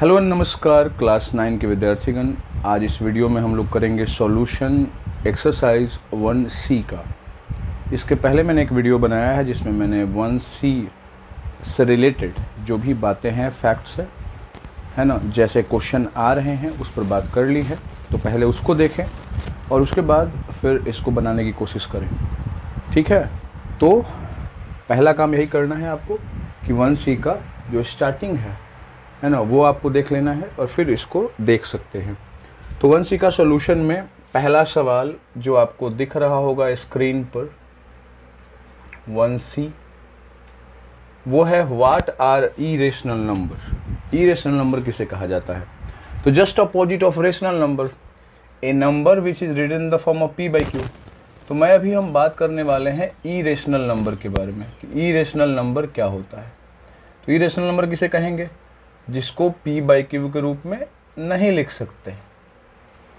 Hello नमस्कार, class nine के विद्यार्थीगण। आज इस वीडियो में हम लोग करेंगे सॉल्यूशन एक्सरसाइज वन सी का। इसके पहले मैंने एक वीडियो बनाया है जिसमें मैंने वन सी से रिलेटेड जो भी बातें हैं फैक्ट्स है है ना, जैसे क्वेश्चन आ रहे हैं, उस पर बात कर ली है। तो पहले उसको देखें और उसके बाद फिर इसको बनाने की कोशिश करें। ठीक है? तो पहला काम यही करना है आपको कि वन सी का जो स्टार्टिंग है है ना, वो आपको देख लेना है और फिर इसको देख सकते हैं। तो सी का सोल्यूशन में पहला सवाल जो आपको दिख रहा होगा स्क्रीन पर सी वो है what are irrational number irrational number किसे कहा जाता है? तो just opposite of rational number a number which is written in the form of P by Q तो मैं अभी हम बात करने वाले हैं ई रेशनल नंबर के बारे में ई रेशनल नंबर क्या होता है? तो ई रेशनल नंबर किसे कहेंगे? जिसको पी बाई क्यू के रूप में नहीं लिख सकते।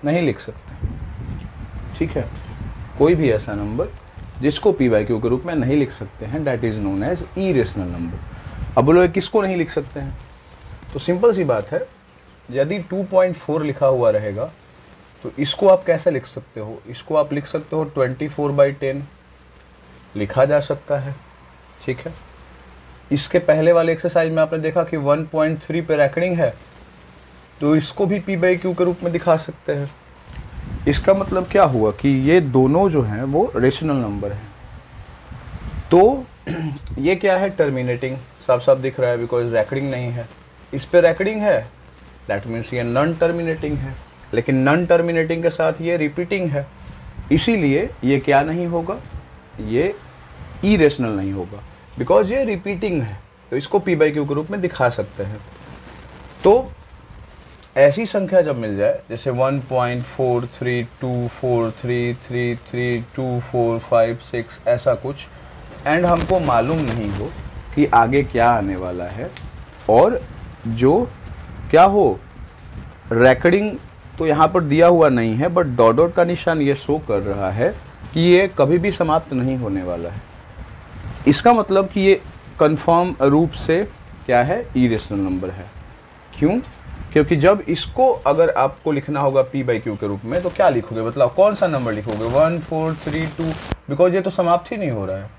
नहीं लिख सकते। ठीक है? कोई भी ऐसा नंबर जिसको पी बाई क्यू के रूप में नहीं लिख सकते हैं that is known as irrational number अब बोलो किसको नहीं लिख सकते हैं? तो सिंपल सी बात है, यदि 2.4 लिखा हुआ रहेगा तो इसको आप कैसे लिख सकते हो? इसको आप लिख सकते हो 24 फोर बाई टेन लिखा जा सकता है। ठीक है? इसके पहले वाले एक्सरसाइज में आपने देखा कि 1.3 पे रैकडिंग है तो इसको भी पी बाई क्यू के रूप में दिखा सकते हैं। इसका मतलब क्या हुआ कि ये दोनों जो हैं, वो रेशनल नंबर हैं। तो ये क्या है? टर्मिनेटिंग साफ़ साफ़ दिख रहा है बिकॉज़ रैकडिंग नहीं है। इस पर रैकडिंग है दैट मीन्स ये नॉन टर्मिनेटिंग है। लेकिन नॉन टर्मिनेटिंग के साथ ये रिपीटिंग है। इसीलिए ये क्या नहीं होगा? ये ई रेशनल नहीं होगा। बिकॉज़ ये रिपीटिंग है तो इसको पी बाई क्यू के रूप में दिखा सकते हैं। तो ऐसी संख्या जब मिल जाए, जैसे one point four three two four three three three two four five six ऐसा कुछ एंड हमको मालूम नहीं हो कि आगे क्या आने वाला है, और जो क्या हो रैकडिंग तो यहाँ पर दिया हुआ नहीं है बट डॉट डॉट का निशान ये शो कर रहा है कि ये कभी भी समाप्त नहीं होने वाला है। इसका मतलब कि ये कंफर्म रूप से क्या है? इरेशनल नंबर है। क्यों? क्योंकि जब इसको अगर आपको लिखना होगा पी बाई क्यू के रूप में तो क्या लिखोगे? मतलब कौन सा नंबर लिखोगे? One four three two because ये तो समाप्त ही नहीं हो रहा है।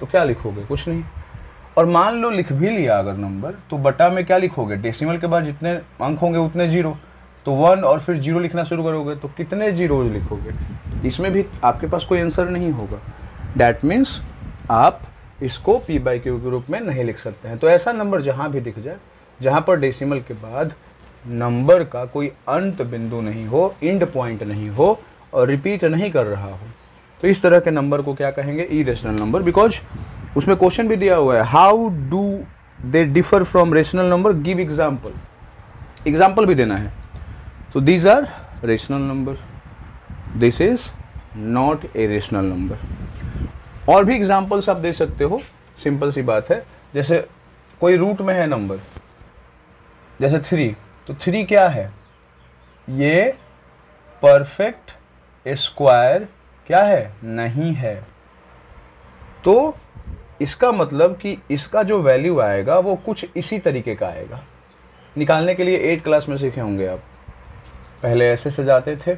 तो क्या लिखोगे? कुछ नहीं। और मान लो लिख भी लिया अगर नंबर तो बटा में क्या लिखोगे? डेसिमल के बाद जितने अंक होंगे उतने ज़ीरो तो वन और फिर ज़ीरो लिखना शुरू करोगे तो कितने ज़ीरो लिखोगे? इसमें भी आपके पास कोई आंसर नहीं होगा। डैट मीन्स आप इसको पी बाई क्यू के रूप में नहीं लिख सकते हैं। तो ऐसा नंबर जहाँ भी दिख जाए, जहाँ पर डेसिमल के बाद नंबर का कोई अंत बिंदु नहीं हो इंड पॉइंट नहीं हो और रिपीट नहीं कर रहा हो तो इस तरह के नंबर को क्या कहेंगे? ई रेशनल नंबर बिकॉज़ उसमें क्वेश्चन भी दिया हुआ है how do they differ from rational number give example example भी देना है। तो these are rational number this is not a rational number और भी एग्जाम्पल्स आप दे सकते हो। सिंपल सी बात है। जैसे कोई रूट में है नंबर जैसे थ्री तो थ्री क्या है? ये परफेक्ट स्क्वायर क्या है? नहीं है। तो इसका मतलब कि इसका जो वैल्यू आएगा, वो कुछ इसी तरीके का आएगा। निकालने के लिए एट क्लास में सीखे होंगे आप। पहले ऐसे से जाते थे।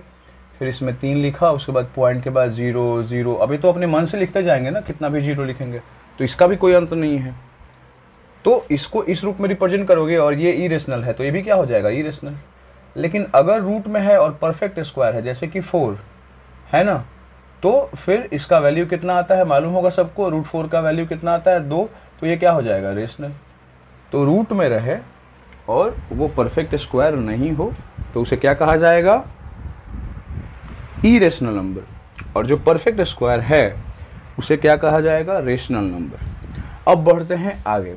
फिर इसमें तीन लिखा, उसके बाद पॉइंट के बाद ज़ीरो ज़ीरो अभी तो अपने मन से लिखते जाएँगे ना, कितना भी ज़ीरो लिखेंगे। तो इसका भी कोई अंत नहीं है। तो इसको इस रूप में रिप्रेजेंट करोगे और ये इरेशनल है तो ये भी क्या हो जाएगा? इरेशनल लेकिन अगर रूट में है और परफेक्ट स्क्वायर है, जैसे कि फोर है ना? तो फिर इसका वैल्यू कितना आता है? मालूम होगा सबको रूट फोर का वैल्यू कितना आता है? दो। तो ये क्या हो जाएगा? रेशनल तो रूट में रहे और वो परफेक्ट स्क्वायर नहीं हो तो उसे क्या कहा जाएगा? ई रेशनल नंबर और जो परफेक्ट स्क्वायर है, उसे क्या कहा जाएगा? रेशनल नंबर अब बढ़ते हैं आगे।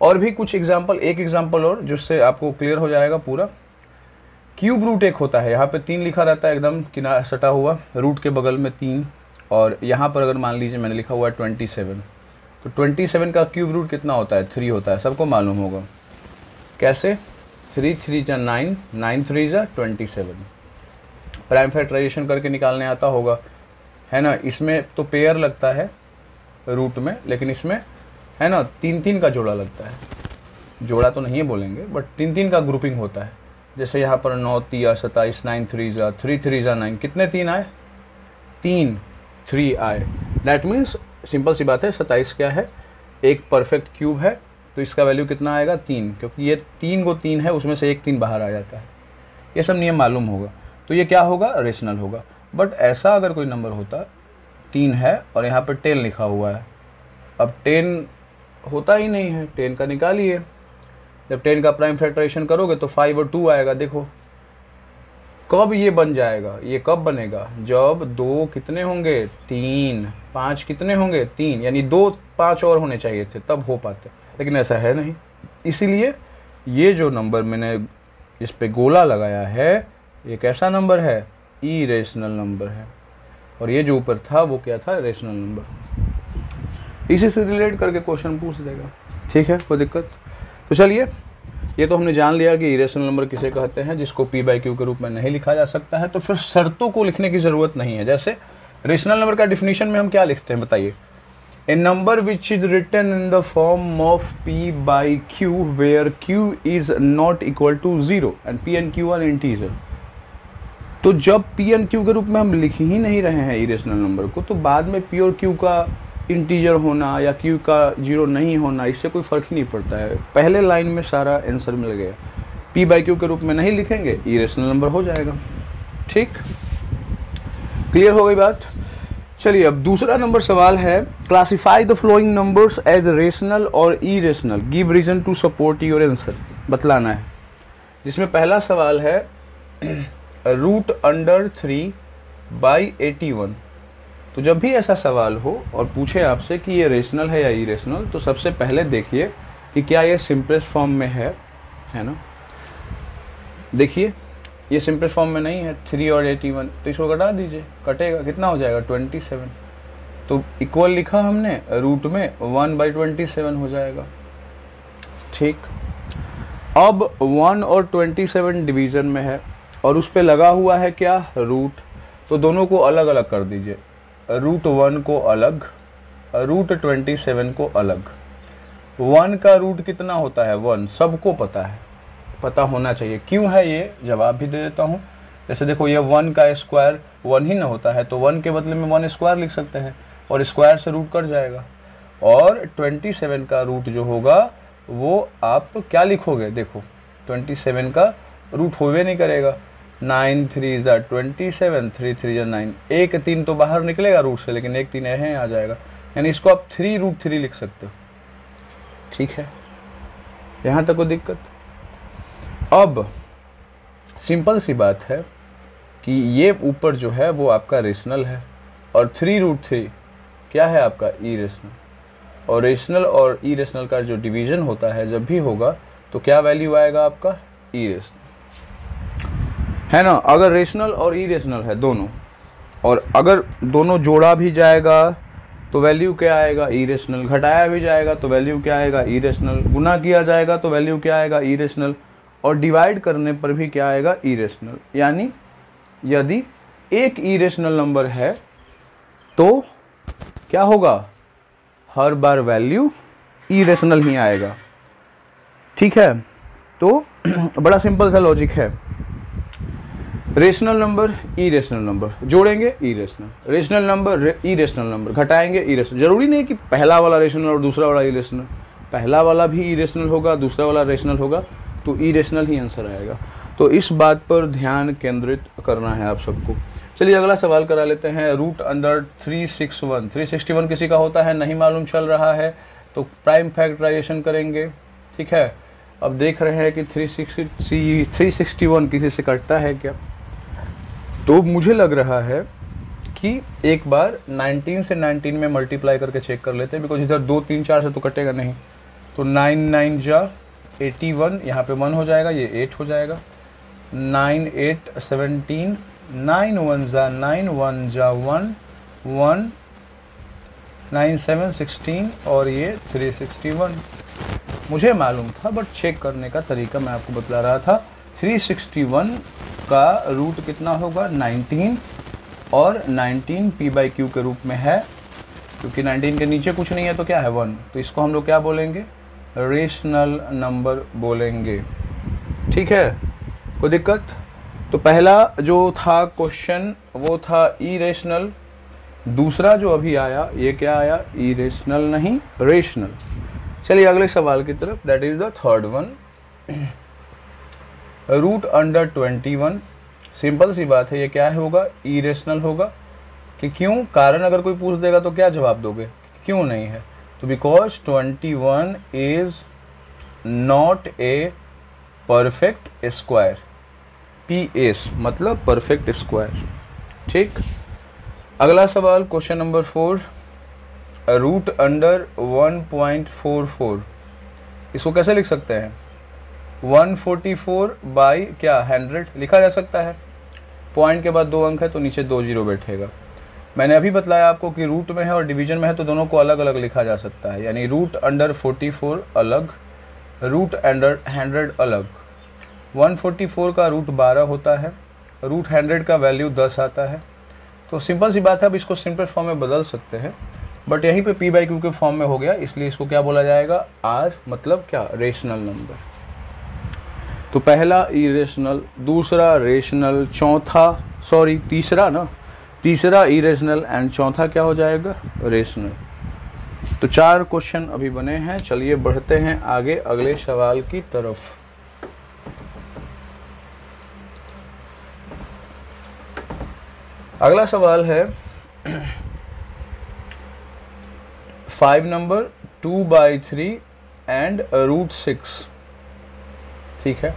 और भी कुछ एग्ज़ाम्पल एक एग्ज़ाम्पल और, जिससे आपको क्लियर हो जाएगा पूरा। क्यूब रूट एक होता है। यहाँ पे तीन लिखा रहता है, एकदम किनारा सटा हुआ। रूट के बगल में तीन। और यहाँ पर अगर मान लीजिए मैंने लिखा हुआ है ट्वेंटी सेवन तो ट्वेंटी सेवन का क्यूब रूट कितना होता है? थ्री होता है। सबको मालूम होगा। कैसे? थ्री थ्री जा नाइन नाइन थ्री जा ट्वेंटी सेवन प्राइम फैक्टराइजेशन करके निकालने आता होगा। है ना? इसमें तो पेयर लगता है रूट में, लेकिन इसमें, है ना तीन तीन का जोड़ा लगता है। जोड़ा तो नहीं बोलेंगे बट तीन तीन का ग्रुपिंग होता है। जैसे यहाँ पर नौ, तिया सत्ताईस नाइन थ्री ज़ा थ्री थ्री ज़ा नाइन कितने तीन आए? तीन थ्री आए। दैट मीन्स सिंपल सी बात है सत्ताईस क्या है? एक परफेक्ट क्यूब है तो इसका वैल्यू कितना आएगा? तीन, क्योंकि ये तीन को तीन है, उसमें से एक तीन बाहर आ जाता है। ये सब नियम मालूम होगा। तो ये क्या होगा? रेशनल होगा। बट ऐसा अगर कोई नंबर होता, तीन है और यहाँ पर टेन लिखा हुआ है। अब टेन होता ही नहीं है टेन का निकालिए। जब टेन का प्राइम फैक्टरेशन करोगे तो फाइव और टू आएगा, देखो। कब ये बन जाएगा? ये कब बनेगा? जब दो कितने होंगे? तीन। पाँच कितने होंगे? तीन। यानी दो, पाँच और होने चाहिए थे, तब हो पाते। लेकिन ऐसा है नहीं। इसीलिए ये जो नंबर मैंने इस पे गोला लगाया है ये कैसा नंबर है ई रेशनल नंबर है। और ये जो ऊपर था, वो क्या था? रेशनल नंबर इसी से रिलेट करके क्वेश्चन पूछ देगा। ठीक है? कोई दिक्कत? तो चलिए, ये तो हमने जान लिया कि इरेशनल नंबर किसे कहते हैं, जिसको पी बाई क्यू के रूप में नहीं लिखा जा सकता है। तो फिर शर्तों को लिखने की ज़रूरत नहीं है। जैसे रेशनल नंबर का डिफिनीशन में हम क्या लिखते हैं, बताइए। A number which is written in the form of P by Q where Q is not equal to zero and P and Q are integer तो जब पी एन क्यू के रूप में हम लिख ही नहीं रहे हैं इरेशनल नंबर को तो बाद में पी और क्यू का इंटीजर होना या क्यू का ज़ीरो नहीं होना, इससे कोई फ़र्क ही नहीं पड़ता है। पहले लाइन में सारा आंसर मिल गया। पी बाई क्यू के रूप में नहीं लिखेंगे इरेशनल नंबर हो जाएगा। ठीक? क्लियर हो गई बात? चलिए, अब दूसरा नंबर सवाल है classify the following numbers as rational और irrational give reason to support your answer बतलाना है। जिसमें पहला सवाल है root under three by eighty one. तो जब भी ऐसा सवाल हो और पूछे आपसे कि ये रेशनल है या इरेशनल तो सबसे पहले देखिए कि क्या ये सिंपलेस्ट फॉर्म में है है ना? देखिए, ये सिंपलेस्ट फॉर्म में नहीं है थ्री और एटी वन तो इसको कटा दीजिए, कटेगा, कितना हो जाएगा? ट्वेंटी सेवन तो इक्वल लिखा हमने, रूट में वन बाई ट्वेंटी सेवन हो जाएगा। ठीक। अब वन और ट्वेंटी सेवन डिवीज़न में है। और उस पर लगा हुआ है क्या? रूट तो दोनों को अलग अलग कर दीजिए। रूट वन को अलग रूट ट्वेंटी सेवन को अलग। वन का रूट कितना होता है? वन सबको पता है। पता होना चाहिए। क्यों है ये? जवाब भी दे देता हूँ। जैसे देखो, ये वन का स्क्वायर वन ही ना होता है तो वन के बदले में वन स्क्वायर लिख सकते हैं और स्क्वायर से रूट कट जाएगा। और ट्वेंटी सेवन का रूट जो होगा, वो आप क्या लिखोगे? देखो ट्वेंटी सेवन का रूट होवे नहीं करेगा। नाइन थ्री ज़ा ट्वेंटी सेवन, थ्री थ्री ज़ा नाइन। एक तीन तो बाहर निकलेगा रूट से, लेकिन एक तीन यहाँ आ जाएगा। यानी इसको आप थ्री रूट थ्री लिख सकते हो। ठीक है? यहाँ तक कोई दिक्कत? अब सिंपल सी बात है कि ये ऊपर जो है, वो आपका रेशनल है। और थ्री रूट थ्री क्या है आपका ई रेशनल और रेशनल और ई रेशनल का जो डिवीज़न होता है, जब भी होगा तो क्या वैल्यू आएगा आपका? ई रेशनल है ना? अगर रेशनल और इरेशनल है दोनों, और अगर दोनों जोड़ा भी जाएगा तो वैल्यू क्या आएगा? इरेशनल घटाया भी जाएगा तो वैल्यू क्या आएगा? इरेशनल गुना किया जाएगा तो वैल्यू क्या आएगा? इरेशनल और डिवाइड करने पर भी क्या आएगा? इरेशनल यानी, यदि एक इरेशनल नंबर है तो क्या होगा? हर बार वैल्यू इरेशनल ही आएगा। ठीक है? तो बड़ा सिंपल सा लॉजिक है। Rational number irrational number जोड़ेंगे irrational rational number irrational number घटाएँगे irrational ज़रूरी नहीं कि पहला वाला रेशनल और दूसरा वाला ई रेशनल पहला वाला भी ई रेशनल होगा, दूसरा वाला रेशनल होगा तो ई रेशनल ही आंसर आएगा. तो इस बात पर ध्यान केंद्रित करना है आप सबको. चलिए, अगला सवाल करा लेते हैं. Root under three six one three sixty one किसी का होता है? नहीं मालूम चल रहा है तो प्राइम फैक्टराइजेशन करेंगे. ठीक है? अब देख रहे हैं कि three sixty three sixty one किसी से कटता है क्या? तो मुझे लग रहा है कि एक बार 19 से 19 में मल्टीप्लाई करके चेक कर लेते हैं बिकॉज़ इधर दो, तीन, चार से तो कटेगा नहीं। तो नाइन नाइन जा एटी वन यहाँ पर वन हो जाएगा, ये एट हो जाएगा। Nine eight seventeen nine one जा नाइन वन जा one one nine seven sixteen और ये थ्री सिक्सटी वन मुझे मालूम था बट चेक करने का तरीका मैं आपको बतला रहा था। थ्री सिक्सटी वन का रूट कितना होगा? 19 और 19 पी बाई क्यू के रूप में है, क्योंकि 19 के नीचे कुछ नहीं है तो क्या है? वन तो इसको हम लोग क्या बोलेंगे? रेशनल नंबर बोलेंगे। ठीक है? कोई दिक्कत? तो पहला जो था क्वेश्चन वो था ई रेशनल दूसरा जो अभी आया, ये क्या आया? ई रेशनल नहीं रेशनल चलिए अगले सवाल की तरफ़ that is the third one root under twenty one. Simple सी बात है, ये क्या है होगा? इरेशनल होगा। कि क्यों? कारण अगर कोई पूछ देगा तो क्या जवाब दोगे? क्यों नहीं है? तो because twenty one is not a perfect square P S मतलब परफेक्ट स्क्वायर ठीक? अगला सवाल question number four root under one point four four इसको कैसे लिख सकते हैं? 144 बाई क्या, हंड्रेड? लिखा जा सकता है। पॉइंट के बाद दो अंक है तो नीचे दो ज़ीरो बैठेगा। मैंने अभी बताया आपको कि रूट में है और डिवीज़न में है तो दोनों को अलग अलग लिखा जा सकता है। यानी रूट अंडर 44 अलग, रूट अंडर हंड्रेड अलग। 144 का रूट 12 होता है, रूट हंड्रेड का वैल्यू 10 आता है। तो सिंपल सी बात है, अब इसको सिंपल फॉर्म में बदल सकते हैं। बट यहीं पे पी बाई क्यू के फॉर्म में हो गया, इसलिए इसको क्या बोला जाएगा? आर मतलब क्या? Rational number. तो पहला इरेशनल दूसरा रेशनल चौथा सॉरी तीसरा ना? तीसरा इरेशनल एंड चौथा क्या हो जाएगा? रेशनल तो चार क्वेश्चन अभी बने हैं, चलिए बढ़ते हैं आगे अगले सवाल की तरफ़। अगला सवाल है five number two by three and root six ठीक है?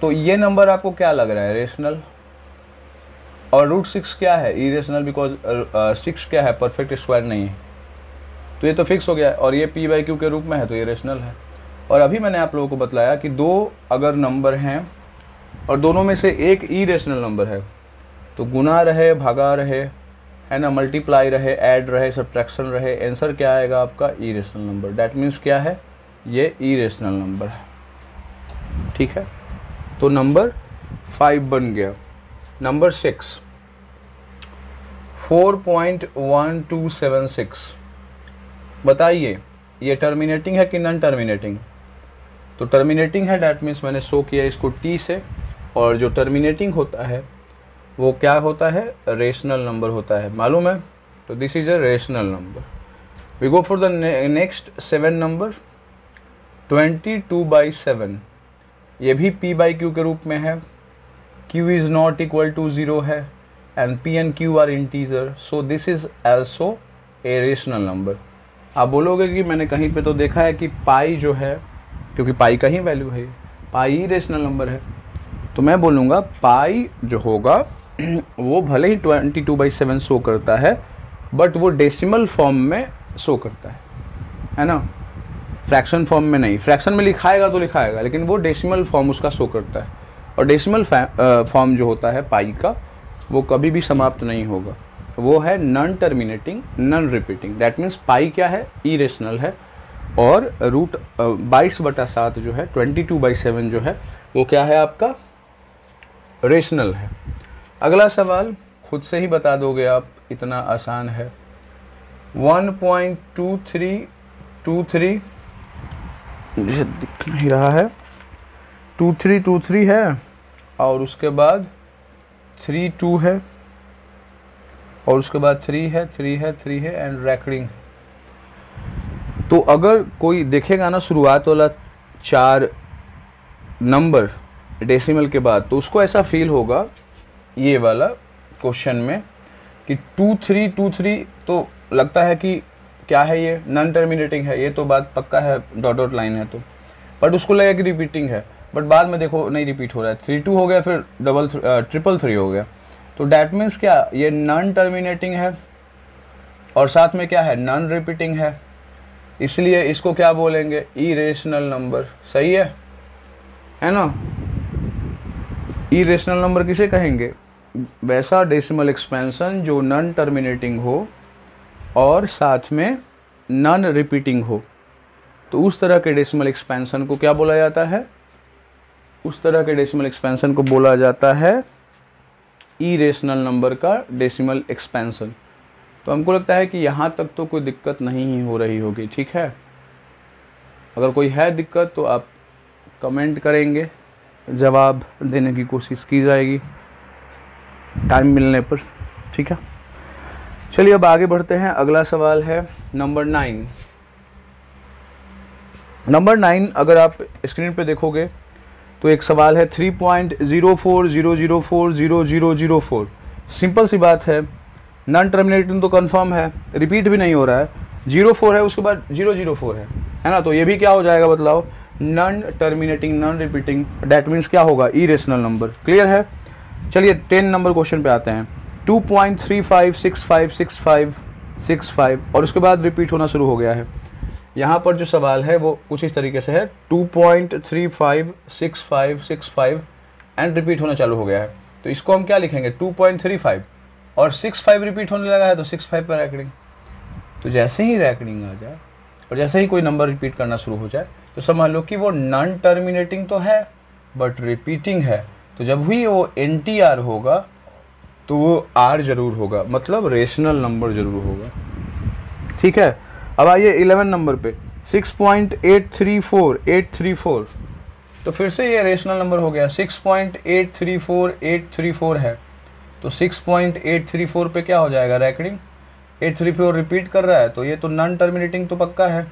तो ये नंबर आपको क्या लग रहा है रेशनल और रूट सिक्स क्या है? ई रेशनल बिकॉज़ सिक्स क्या है? परफेक्ट स्क्वायर नहीं है। तो ये तो फिक्स हो गया और ये पी बाई क्यू के रूप में है तो ये रेशनल है। और अभी मैंने आप लोगों को बताया कि दो अगर नंबर हैं, और दोनों में से एक ई रेशनल नंबर है तो गुना रहे, भागा रहे, है ना? मल्टीप्लाई रहे ऐड रहे सब्ट्रैक्शन रहे आंसर क्या आएगा आपका? Irrational number that means क्या है? ये ई रेशनल नंबर है। ठीक है? तो नंबर फाइव बन गया। Number six four point one two seven six बताइए, ये टर्मिनेटिंग है कि नॉन टर्मिनेटिंग तो टर्मिनेटिंग है डैट मीन्स मैंने शो किया इसको टी से, और जो टर्मिनेटिंग होता है, वो क्या होता है? रेशनल नंबर होता है। मालूम है? तो this is a rational number we go for the next seven number twenty two by seven ये भी p बाई क्यू के रूप में है। Q is not equal to zero है and p and q are integer so this is also a rational number आप बोलोगे कि मैंने कहीं पे तो देखा है कि पाई जो है, क्योंकि पाई का ही वैल्यू है पाई रेशनल नंबर है। तो मैं बोलूँगा पाई जो होगा, वो भले ही twenty two by seven show करता है बट वो डेसिमल फॉर्म में शो करता है। है ना? फ्रैक्शन फॉर्म में नहीं। फ्रैक्शन में लिखाएगा तो लिखाएगा, लेकिन वो डेसिमल फॉर्म उसका शो करता है। और डेसिमल फॉर्म जो होता है पाई का, वो कभी भी समाप्त नहीं होगा। वो है non terminating non repeating that means pi क्या है? इरेशनल है। और रूट बाईस बटा सात जो है ट्वेंटी टू बाई सेवन जो है, वो क्या है आपका? रेशनल है। अगला सवाल, खुद से ही बता दोगे आप, इतना आसान है। One point two three two three मुझे दिख नहीं रहा है। टू थ्री टू थ्री है और उसके बाद थ्री, टू है। और उसके बाद थ्री है थ्री है थ्री है एंड रैकडिंग तो अगर कोई देखेगा ना शुरुआत वाला चार नंबर डेसिमल के बाद तो उसको ऐसा फील होगा ये वाला क्वेश्चन में कि टू थ्री टू थ्री तो लगता है कि क्या है ये? नॉन टर्मिनेटिंग है। ये तो बात पक्का है डॉट डॉट लाइन है तो। बट उसको लगेगा कि रिपीटिंग है। बट बाद में देखो, नहीं रिपीट हो रहा है। थ्री टू हो गया, फिर डबल ट्रिपल थ्री हो गया। तो डैट मीन्स क्या? ये नॉन टर्मिनेटिंग है। और साथ में क्या है? नॉन रिपीटिंग है। इसलिए इसको क्या बोलेंगे? इरेशनल नंबर सही है? है ना? इरेशनल नंबर किसे कहेंगे? वैसा डेसिमल एक्सपेंशन जो नॉन टर्मिनेटिंग हो और साथ में नॉन रिपीटिंग हो। तो उस तरह के डेसिमल एक्सपेंशन को क्या बोला जाता है? उस तरह के डेसिमल एक्सपेंशन को बोला जाता है ई रेशनल नंबर का डेसिमल एक्सपेंशन तो हमको लगता है कि यहाँ तक तो कोई दिक्कत नहीं ही हो रही होगी, ठीक है? अगर कोई है दिक्कत तो आप कमेंट करेंगे, जवाब देने की कोशिश की जाएगी टाइम मिलने पर, ठीक है? चलिए अब आगे बढ़ते हैं। अगला सवाल है नंबर नाइन। नंबर नाइन, अगर आप स्क्रीन पे देखोगे तो एक सवाल है three point zero four zero zero four zero zero zero four simple सी बात है, नॉन टर्मिनेटिंग तो कंफर्म है, रिपीट भी नहीं हो रहा है। ज़ीरो फोर है, उसके बाद ज़ीरो ज़ीरो फोर है। है ना? तो ये भी क्या हो जाएगा बतलाओ? Non terminating, non repeating that means क्या होगा? ई रेशनल नंबर क्लियर है? चलिए टेन नंबर क्वेश्चन पे आते हैं। Two point three five six five six five six five और उसके बाद रिपीट होना शुरू हो गया है। यहाँ पर जो सवाल है, वो कुछ इस तरीके से है। Two point three five six five six five and repeat होना चालू हो गया है। तो इसको हम क्या लिखेंगे? टू पॉइंट थ्री फाइव और सिक्स फाइव रिपीट होने लगा है तो सिक्स फाइव पर रैकडिंग तो जैसे ही रैकडिंग आ जाए और जैसे ही कोई नंबर रिपीट करना शुरू हो जाए तो समझ लो कि वो नॉन टर्मिनेटिंग तो है बट रिपीटिंग है। तो जब भी वो एनटीआर होगा तो वो आर ज़रूर होगा। मतलब रेशनल नंबर ज़रूर होगा। ठीक है? अब आइए इलेवन नंबर पे। Six point eight three four eight three four तो फिर से ये रेशनल नंबर हो गया। Six point eight three four eight three four है। तो six point eight three four पे क्या हो जाएगा रैकडिंग एट थ्री फोर रिपीट कर रहा है तो ये तो नॉन टर्मिनेटिंग तो पक्का है।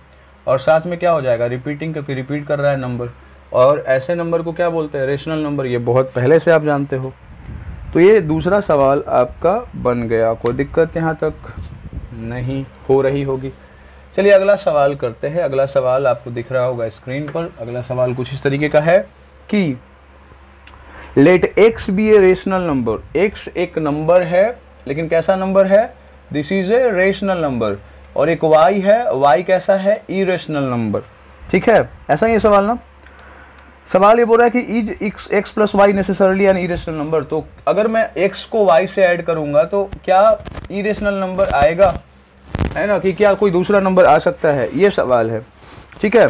और साथ में क्या हो जाएगा? रिपीटिंग क्योंकि रिपीट कर रहा है नंबर और ऐसे नंबर को क्या बोलते हैं? रेशनल नंबर ये बहुत पहले से आप जानते हो। तो ये दूसरा सवाल आपका बन गया। कोई दिक्कत यहाँ तक नहीं हो रही होगी। चलिए अगला सवाल करते हैं। अगला सवाल आपको दिख रहा होगा स्क्रीन पर। अगला सवाल कुछ इस तरीके का है कि let X be a rational number X एक नंबर है, लेकिन कैसा नंबर है? This is a rational number और एक वाई है वाई कैसा है? इरेशनल नंबर ठीक है? ऐसा है सवाल ना? सवाल ये बोल रहा है कि is X X plus Y necessarily an irrational number तो अगर मैं एक्स को वाई से ऐड करूँगा तो क्या इरेशनल नंबर आएगा? है ना? कि क्या कोई दूसरा नंबर आ सकता है? ये सवाल है। ठीक है?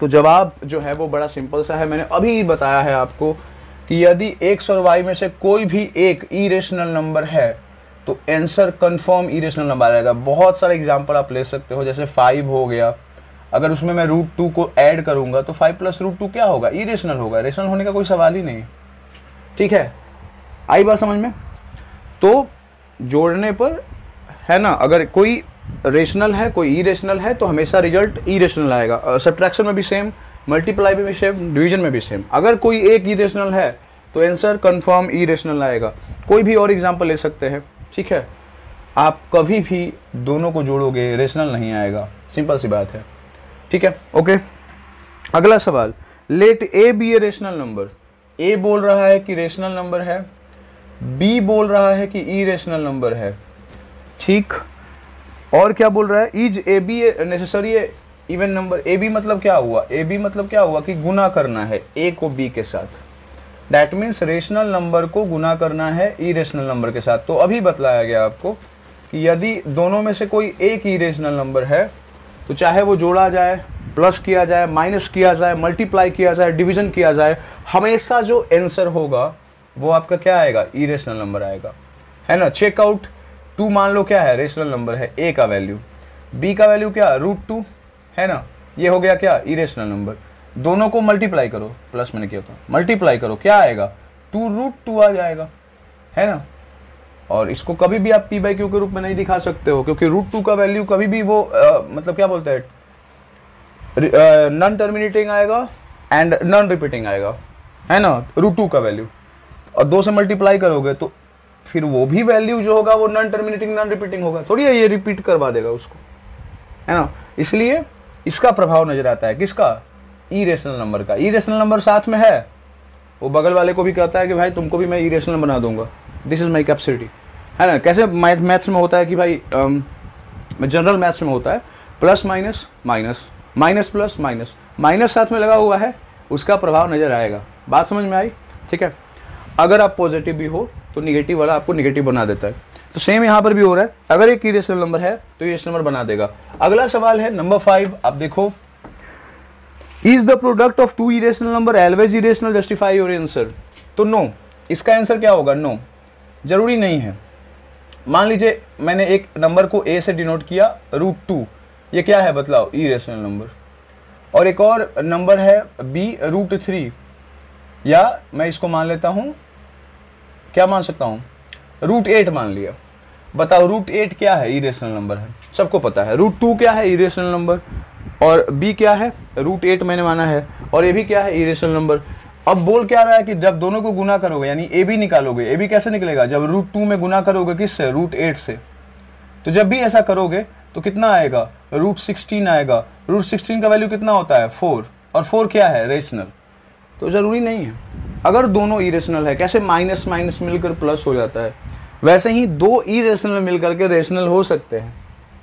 तो जवाब जो है, वो बड़ा सिंपल सा है। मैंने अभी बताया है आपको कि यदि एक्स और वाई में से कोई भी एक इरेशनल नंबर है तो आंसर कंफर्म इरेशनल नंबर आएगा। बहुत सारे एग्जांपल आप ले सकते हो, जैसे फाइव हो गया। अगर उसमें मैं रूट टू को ऐड करूँगा तो फाइव प्लस रूट टू क्या होगा? इरेशनल होगा। रेशनल होने का कोई सवाल ही नहीं। ठीक है? आई बात समझ में? तो जोड़ने पर, है ना, अगर कोई रेशनल है, कोई इरेशनल है तो हमेशा रिज़ल्ट इरेशनल आएगा। सब्ट्रैक्शन में भी सेम मल्टीप्लाई में भी सेम डिवीज़न में भी सेम अगर कोई एक इरेशनल है तो आंसर कंफर्म इरेशनल आएगा। कोई भी और एग्जांपल ले सकते हैं। ठीक है? आप कभी भी दोनों को जोड़ोगे रेशनल नहीं आएगा। सिंपल सी बात है। ठीक है ओके अगला सवाल let A be a rational number A बोल रहा है कि रेशनल नंबर है बी बोल रहा है कि ई रेशनल नंबर है। ठीक? और क्या बोल रहा है? Is A B necessary even number A B मतलब क्या हुआ? ए बी मतलब क्या हुआ कि गुना करना है ए को बी के साथ। दैट मीन्स रेशनल नंबर को गुना करना है ई रेशनल नंबर के साथ। तो अभी बतलाया गया आपको कि यदि दोनों में से कोई एक ई रेशनल नंबर है तो चाहे वो जोड़ा जाए प्लस किया जाए माइनस किया जाए मल्टीप्लाई किया जाए डिवीज़न किया जाए, हमेशा जो आंसर होगा, वो आपका क्या आएगा? इरेशनल नंबर आएगा। है ना? चेकआउट टू मान लो क्या है? रेशनल नंबर है ए का वैल्यू बी का वैल्यू क्या? रूट टू है ना? ये हो गया क्या? इरेशनल नंबर दोनों को मल्टीप्लाई करो। प्लस मैंने किया था। मल्टीप्लाई करो। क्या आएगा? टू रूट टू आ जाएगा। है ना? और इसको कभी भी आप पी बाई क्यू के रूप में नहीं दिखा सकते हो क्योंकि रूट टू का वैल्यू कभी भी वो आ, मतलब क्या बोलते हैं? नॉन टर्मिनेटिंग आएगा एंड नॉन रिपीटिंग आएगा है ना? रूट टू का वैल्यू और दो से मल्टीप्लाई करोगे तो फिर वो भी वैल्यू जो होगा वो नॉन टर्मिनेटिंग नॉन रिपीटिंग होगा। थोड़ी ये रिपीट करवा देगा उसको है ना? इसलिए इसका प्रभाव नज़र आता है। किसका? इरेशनल नंबर का। इरेशनल नंबर साथ में है। वो बगल वाले को भी कहता है कि भाई तुमको भी मैं इरेशनल बना दूँगा। दिस इज़ माई कैपेसिटी है ना कैसे मैथ मैथ्स में होता है कि भाई जनरल um, मैथ्स में होता है plus minus minus minus plus minus minus साथ में लगा हुआ है उसका प्रभाव नज़र आएगा। बात समझ में आई? ठीक है? अगर आप पॉजिटिव भी हो तो निगेटिव वाला आपको निगेटिव बना देता है। तो सेम यहाँ पर भी हो रहा है। अगर एक इरेशनल नंबर है तो इरेशनल नंबर बना देगा। अगला सवाल है नंबर फाइव आप देखो। Is the product of two irrational number always irrational justify your answer तो नो इसका आंसर क्या होगा? नो ज़रूरी नहीं है। मान लीजिए मैंने एक नंबर को ए से डिनोट किया रूट टू ये क्या है बतलाओ? ई रेशनल नंबर और एक और नंबर है बी रूट थ्री या मैं इसको मान लेता हूँ, क्या मान सकता हूँ? रूट एट मान लिया. बताओ रूट एट क्या है? इरेशनल नंबर है. सबको पता है. रूट टू क्या है? इरेशनल नंबर और बी क्या है? रूट एट मैंने माना है. और ए भी क्या है? इरेशनल नंबर अब बोल क्या रहा है कि जब दोनों को गुना करोगे, यानी ए बी निकालोगे ए बी कैसे निकलेगा? जब रूट टू में गुना करोगे किससे? रूट एट से। तो जब भी ऐसा करोगे तो कितना आएगा? रूट सिक्सटीन आएगा। रूट सिक्सटीन का वैल्यू कितना होता है? फोर और फोर क्या है? रेशनल तो ज़रूरी नहीं है। अगर दोनों इरेशनल है, कैसे माइनस माइनस मिलकर प्लस हो जाता है? वैसे ही दो इरेशनल मिलकर के रेशनल हो सकते हैं।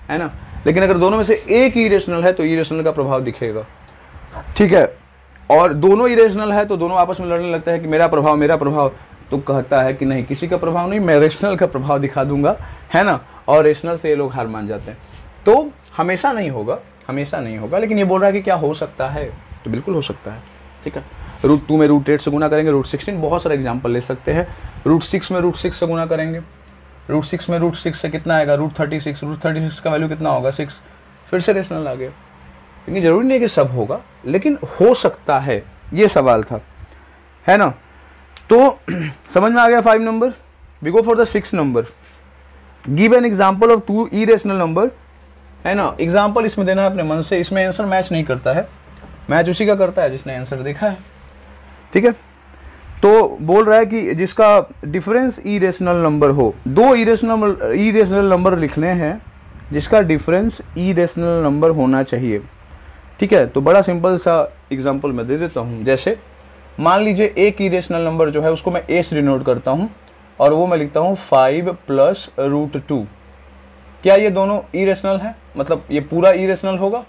है ना? लेकिन अगर दोनों में से एक इरेशनल है तो इरेशनल का प्रभाव दिखेगा। ठीक है? और दोनों इरेशनल है तो दोनों आपस में लड़ने लगता है कि मेरा प्रभाव मेरा प्रभाव। तो कहता है कि नहीं, किसी का प्रभाव नहीं, मैं रेशनल का प्रभाव दिखा दूँगा, है ना? और रेशनल से ये लोग हार मान जाते हैं। तो हमेशा नहीं होगा, हमेशा नहीं होगा, लेकिन ये बोल रहा है कि क्या हो सकता है? तो बिल्कुल हो सकता है, ठीक है? रूट टू में रूट एट से गुना करेंगे रूट सिक्सटीन बहुत सारे एग्ज़ाम्पल ले सकते हैं। रूट सिक्स में रूट सिक्स से गुना करेंगे। रूट सिक्स में रूट सिक्स से कितना आएगा? Root thirty six root thirty six का वैल्यू कितना होगा? सिक्स फिर से रेशनल आ गया। लेकिन ज़रूरी नहीं कि सब होगा, लेकिन हो सकता है। ये सवाल था। है ना? तो समझ में आ गया five number we go for the six number give an example of two irrational number है ना? एग्ज़ाम्पल इसमें देना है अपने मन से। इसमें आंसर मैच नहीं करता है। मैच उसी का करता है जिसने आंसर देखा है। ठीक है? तो बोल रहा है कि जिसका डिफरेंस ई रेशनल नंबर हो। दो irrational irrational number लिखने हैं, जिसका डिफरेंस ई रेशनल नंबर होना चाहिए। ठीक है तो बड़ा सिंपल सा एग्ज़ाम्पल मैं दे देता हूँ। जैसे, मान लीजिए एक ई रेशनल नंबर जो है, उसको मैं ए से डिनोट करता हूँ, और वो मैं लिखता हूँ फाइव प्लस रूट टू क्या ये दोनों ई रेशनल है? मतलब ये पूरा ई रेशनल होगा?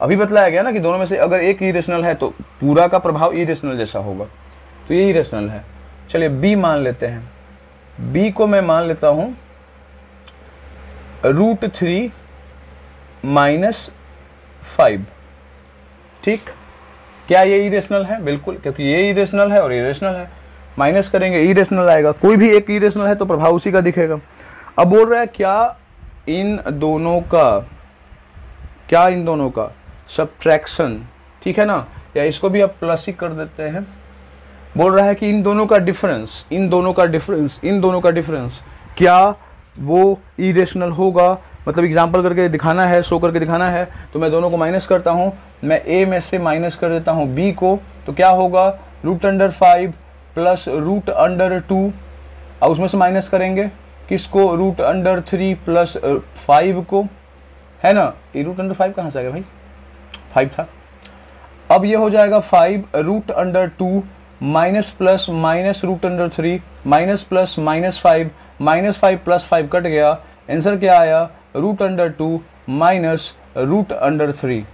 अभी बतलाया गया ना कि दोनों में से अगर एक ई रेशनल है तो पूरा का प्रभाव ई रेशनल जैसा होगा। तो ये इरेशनल है। चलिए बी मान लेते हैं। बी को मैं मान लेता हूँ रूट थ्री माइनस फाइव ठीक? क्या ये इरेशनल है? बिल्कुल, क्योंकि ये इरेशनल है और ये रेशनल है। माइनस करेंगे इरेशनल आएगा। कोई भी एक इरेशनल है तो प्रभाव उसी का दिखेगा। अब बोल रहा है, क्या इन दोनों का, क्या इन दोनों का? सब्ट्रैक्शन ठीक है ना? या इसको भी आप प्लस ही कर देते हैं। बोल रहा है कि इन दोनों का डिफरेंस इन दोनों का डिफरेंस इन दोनों का डिफरेंस क्या वो इरेशनल होगा? मतलब एग्ज़ाम्पल करके दिखाना है शो करके दिखाना है तो मैं दोनों को माइनस करता हूँ। मैं ए में से माइनस कर देता हूँ बी को तो क्या होगा? Root under five plus root under two और उसमें से माइनस करेंगे। किसको? Root under three plus five को। है ना? ये रूट अंडर फाइव कहाँ से आ गया भाई? फाइव था। अब ये हो जाएगा five root under two minus plus minus root under three minus plus minus five minus five plus five cut गया। आंसर क्या आया? Root under two minus root under three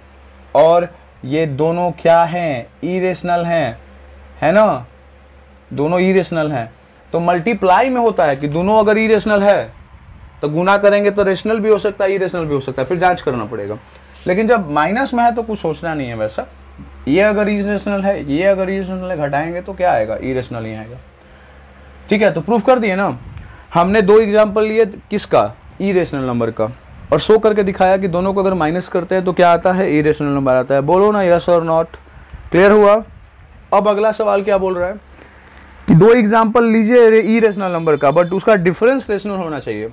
और ये दोनों क्या हैं? इरेशनल हैं। है ना? दोनों इरेशनल हैं। तो मल्टीप्लाई में होता है कि दोनों अगर इरेशनल है तो गुना करेंगे तो रेशनल भी हो सकता है इरेशनल भी हो सकता है। फिर जाँच करना पड़ेगा। लेकिन जब माइनस में है तो कुछ सोचना नहीं है वैसा। ये अगर इरेशनल है, ये अगर इरेशनल है, घटाएँगे तो क्या आएगा? इरेशनल ही आएगा। ठीक है तो प्रूफ कर दिए ना? हमने दो एग्ज़ाम्पल लिए किसका? इरेशनल नंबर का। और शो करके दिखाया कि दोनों को अगर माइनस करते हैं तो क्या आता है? इरेशनल नंबर आता है। बोलो ना यस और नॉट क्लियर हुआ? अब अगला सवाल क्या बोल रहा है? कि दो एग्ज़ाम्पल लीजिए ई रेशनल नंबर का बट उसका डिफरेंस रेशनल होना चाहिए।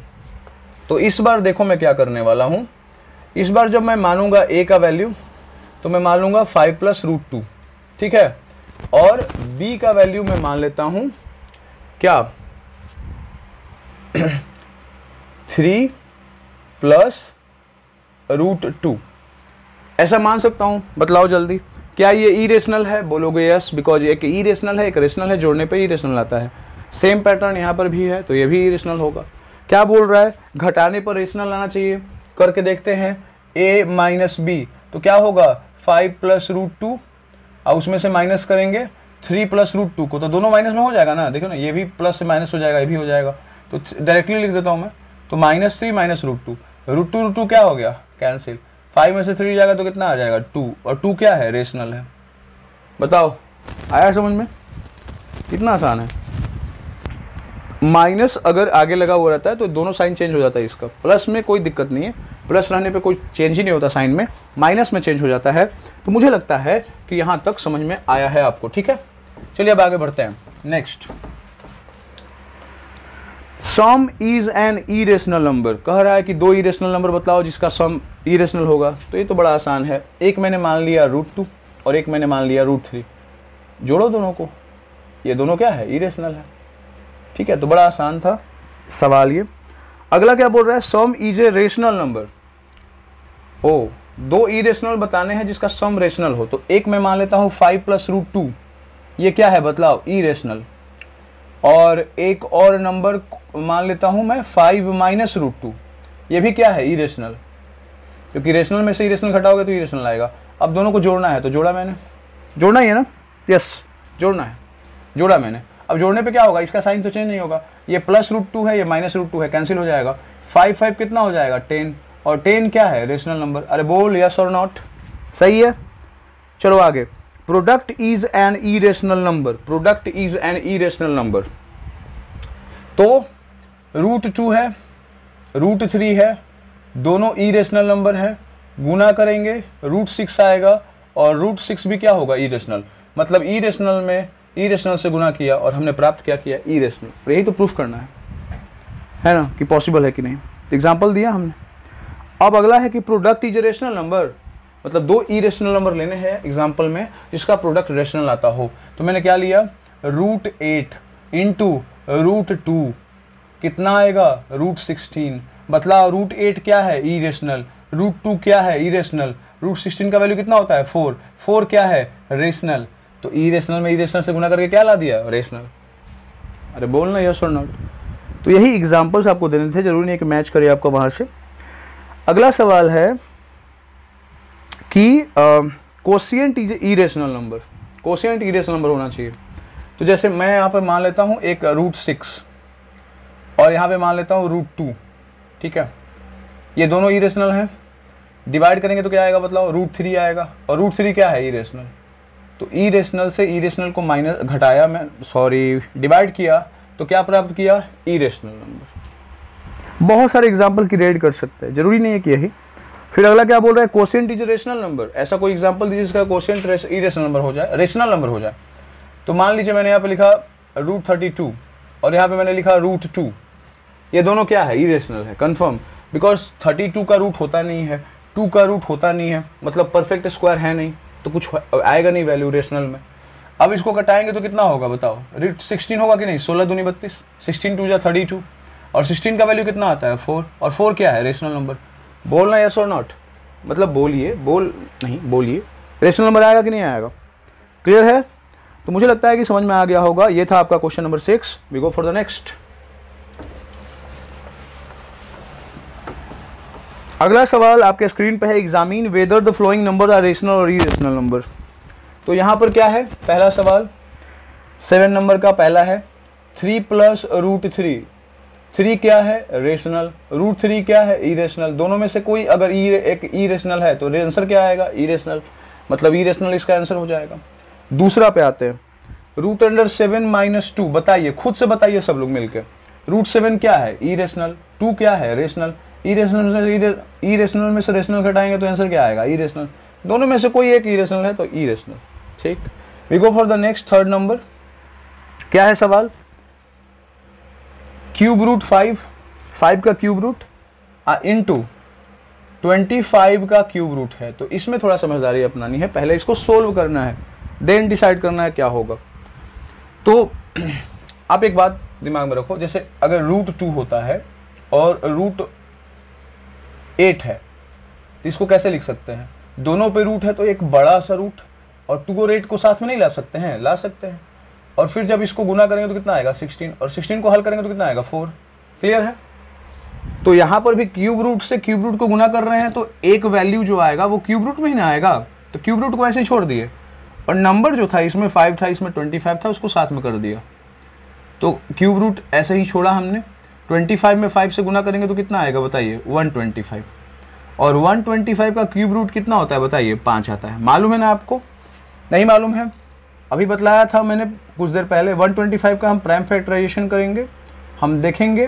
तो इस बार देखो मैं क्या करने वाला हूँ। इस बार जब मैं मानूँगा ए का वैल्यू तो मैं मान लूँगा फाइव प्लस रूट टू ठीक है? और बी का वैल्यू मैं मान लेता हूँ। क्या? Three plus root two. ऐसा मान सकता हूँ, बतलाओ जल्दी। क्या ये ई रेशनल है? बोलोगे यस बिकॉज़ एक ई रेशनल है, एक रेशनल है, जोड़ने पे ई रेशनल आता है। सेम पैटर्न यहाँ पर भी है तो ये भी ई रेशनल होगा। क्या बोल रहा है? घटाने पर रेशनल आना चाहिए। करके देखते हैं। ए माइनस बी तो क्या होगा? फाइव प्लस रूट टू और उसमें से माइनस करेंगे। थ्री प्लस रूट टू को तो दोनों माइनस में हो जाएगा ना? देखो ना, ये भी प्लस से माइनस हो जाएगा, ये भी हो जाएगा। तो डायरेक्टली लिख देता हूँ मैं। तो minus three minus root two. Root two root two क्या हो गया? कैंसिल। फाइव में से थ्री जाएगा तो कितना आ जाएगा? टू। और टू क्या है? रेशनल है। बताओ, आया समझ में? कितना आसान है? माइनस अगर आगे लगा हुआ रहता है तो दोनों साइन चेंज हो जाता है इसका। प्लस में कोई दिक्कत नहीं है। प्लस रहने पे कोई चेंज ही नहीं होता साइन में। माइनस में चेंज हो जाता है। तो मुझे लगता है कि यहाँ तक समझ में आया है आपको, ठीक है? चलिए अब आगे बढ़ते हैं। Next. Sum is an irrational number कह रहा है कि दो इरेशनल नंबर बताओ जिसका सम इरेशनल होगा। तो ये तो बड़ा आसान है। एक मैंने मान लिया रूट टू और एक मैंने मान लिया रूट थ्री जोड़ो दोनों को। ये दोनों क्या है? इरेशनल है। ठीक है तो बड़ा आसान था। सवाल ये। अगला क्या बोल रहा है? Sum is a rational number ओ, दो इरेशनल बताने हैं जिसका सम रेशनल हो। तो एक मैं मान लेता हूँ फाइव प्लस रूट टू ये क्या है? बतलाओ। इरेशनल और एक और नंबर मान लेता हूँ मैं फाइव माइनस रूट टू ये भी क्या है? इरेशनल क्योंकि रेशनल में से इरेशनल घटाओगे तो इरेशनल आएगा। अब दोनों को जोड़ना है तो जोड़ा मैंने। जोड़ना ही है ना? यस जोड़ना है। जोड़ा मैंने। अब जोड़ने पे क्या होगा? इसका साइन तो चेंज नहीं होगा। ये प्लस रूट टू है ये माइनस रूट टू है कैंसिल हो जाएगा। फाइव फाइव कितना हो जाएगा? टेन और टेन क्या है? रेशनल नंबर अरे बोल यस और नॉट सही है? चलो आगे। Product is an irrational number product is an irrational number तो रूट टू है रूट थ्री है, दोनों इरेशनल नंबर है। गुना करेंगे रूट सिक्स आएगा और रूट सिक्स भी क्या होगा? इरेशनल मतलब इरेशनल में इरेशनल से गुना किया और हमने प्राप्त क्या किया? इरेशनल यही तो प्रूफ करना है। है ना कि पॉसिबल है कि नहीं? एग्ज़ाम्पल दिया हमने। अब अगला है कि प्रोडक्ट इज़ रेशनल नंबर मतलब दो इरेशनल नंबर लेने हैं एग्ज़ाम्पल में, जिसका प्रोडक्ट रेशनल आता हो। तो मैंने क्या लिया? Root eight into root two कितना आएगा? रूट सिक्सटीन बतला रूट एट क्या है? इरेशनल रूट टू क्या है? इरेशनल रूट सिक्सटीन का वैल्यू कितना होता है? फोर फोर क्या है? रेशनल तो इरेशनल में इरेशनल से गुना करके क्या ला दिया? रेशनल अरे बोलना यस और नॉट तो यही एग्जाम्पल्स आपको देने थे। ज़रूरी नहीं कि मैच करे आपको वहाँ से। अगला सवाल है कि quotient is irrational number quotient irrational number होना चाहिए। तो जैसे मैं यहाँ पर मान लेता हूँ एक रूट सिक्स और यहाँ पे मान लेता हूँ रूट टू ठीक है? ये दोनों ई रेशनल हैं। डिवाइड करेंगे तो क्या आएगा मतलब रूट थ्री आएगा। और रूट थ्री क्या है? ई रेशनल तो ई रेशनल से ई रेशनल को माइनस घटाया मैं सॉरी डिवाइड किया तो क्या प्राप्त किया? ई रेशनल नंबर बहुत सारे एग्ज़ाम्पल क्रिएट कर सकते हैं। ज़रूरी नहीं है कि यही। फिर अगला क्या बोल रहा है? क्वेश्चन इज़ रेशनल नंबर ऐसा कोई एग्ज़ाम्पल दीजिए जिसका क्वेश्चन इरेशनल नंबर हो जाए। रेशनल नंबर हो जाए। तो मान लीजिए मैंने यहाँ पे लिखा रूट थर्टी टू और यहाँ पे मैंने लिखा रूट टू ये दोनों क्या है? इरेशनल है। कन्फर्म बिकॉज़ थर्टी टू का रूट होता नहीं है। टू का रूट होता नहीं है। मतलब परफेक्ट स्क्वायर है नहीं। तो कुछ आएगा नहीं वैल्यू रेशनल में। अब इसको कटाएँगे तो कितना होगा बताओ? रूट सिक्सटीन होगा कि नहीं? सोलह दूनी बत्तीस। सिक्सटीन टू या थर्टी टू और सिक्सटीन का वैल्यू कितना आता है? फोर और फोर क्या है? रेशनल नंबर बोलना यस और नॉट मतलब बोलिए, बोल, नहीं, बोलिए। रेशनल नंबर आएगा कि नहीं आएगा? क्लियर है? तो मुझे लगता है कि समझ में आ गया होगा। ये था आपका question number six we go for the next अगला सवाल आपके स्क्रीन पे है examine whether the flowing number are rational और इरेशनल नंबर तो यहाँ पर क्या है? पहला सवाल। सेवन नंबर का पहला है। Three plus root three three क्या है? रेशनल रूट थ्री क्या है? इरेशनल दोनों में से कोई अगर ई एक इरेशनल है तो आंसर क्या आएगा? इरेशनल मतलब इरेशनल इसका आंसर हो जाएगा। दूसरा पे आते हैं। Root under seven minus two बताइए, खुद से बताइए सब लोग मिलकर रूट सेवन क्या है? इरेशनल टू क्या है? रेशनल इरेशनल इरेशनल में से रेशनल घटाएँगे तो आंसर क्या आएगा? इरेशनल दोनों में से कोई एक इरेशनल है तो इरेशनल ठीक? We go for the next third number क्या है सवाल? क्यूब रूट फाइव फाइव का cube root into twenty five का क्यूब रूट है। तो इसमें थोड़ा समझदारी अपनानी है। पहले इसको सोल्व करना है देन डिसाइड करना है क्या होगा। तो आप एक बात दिमाग में रखो, जैसे अगर रूट टू होता है और रूट एट है तो इसको कैसे लिख सकते हैं? दोनों पे रूट है तो एक बड़ा सा रूट और टू और एट को साथ में नहीं ला सकते हैं, ला सकते हैं। और फिर जब इसको गुना करेंगे तो कितना आएगा? सिक्सटीन और सिक्सटीन को हल करेंगे तो कितना आएगा? फोर क्लियर है? तो यहाँ पर भी क्यूब रूट से क्यूब रूट को गुना कर रहे हैं तो एक वैल्यू जो आएगा वो क्यूब रूट में ही ना आएगा। तो क्यूब रूट को ऐसे ही छोड़ दिए। और नंबर जो था, इसमें फाइव था, इसमें ट्वेंटी फाइव था, उसको साथ में कर दिया। तो क्यूब रूट ऐसे ही छोड़ा हमने। ट्वेंटी फाइव में फाइव से गुना करेंगे तो कितना आएगा बताइए? वन ट्वेंटी फाइव और वन ट्वेंटी फाइव का क्यूब रूट कितना होता है बताइए? पाँच आता है। मालूम है ना आपको? नहीं मालूम है? अभी बतलाया था मैंने कुछ देर पहले 125 का हम प्राइम फैक्टराइजेशन करेंगे। हम देखेंगे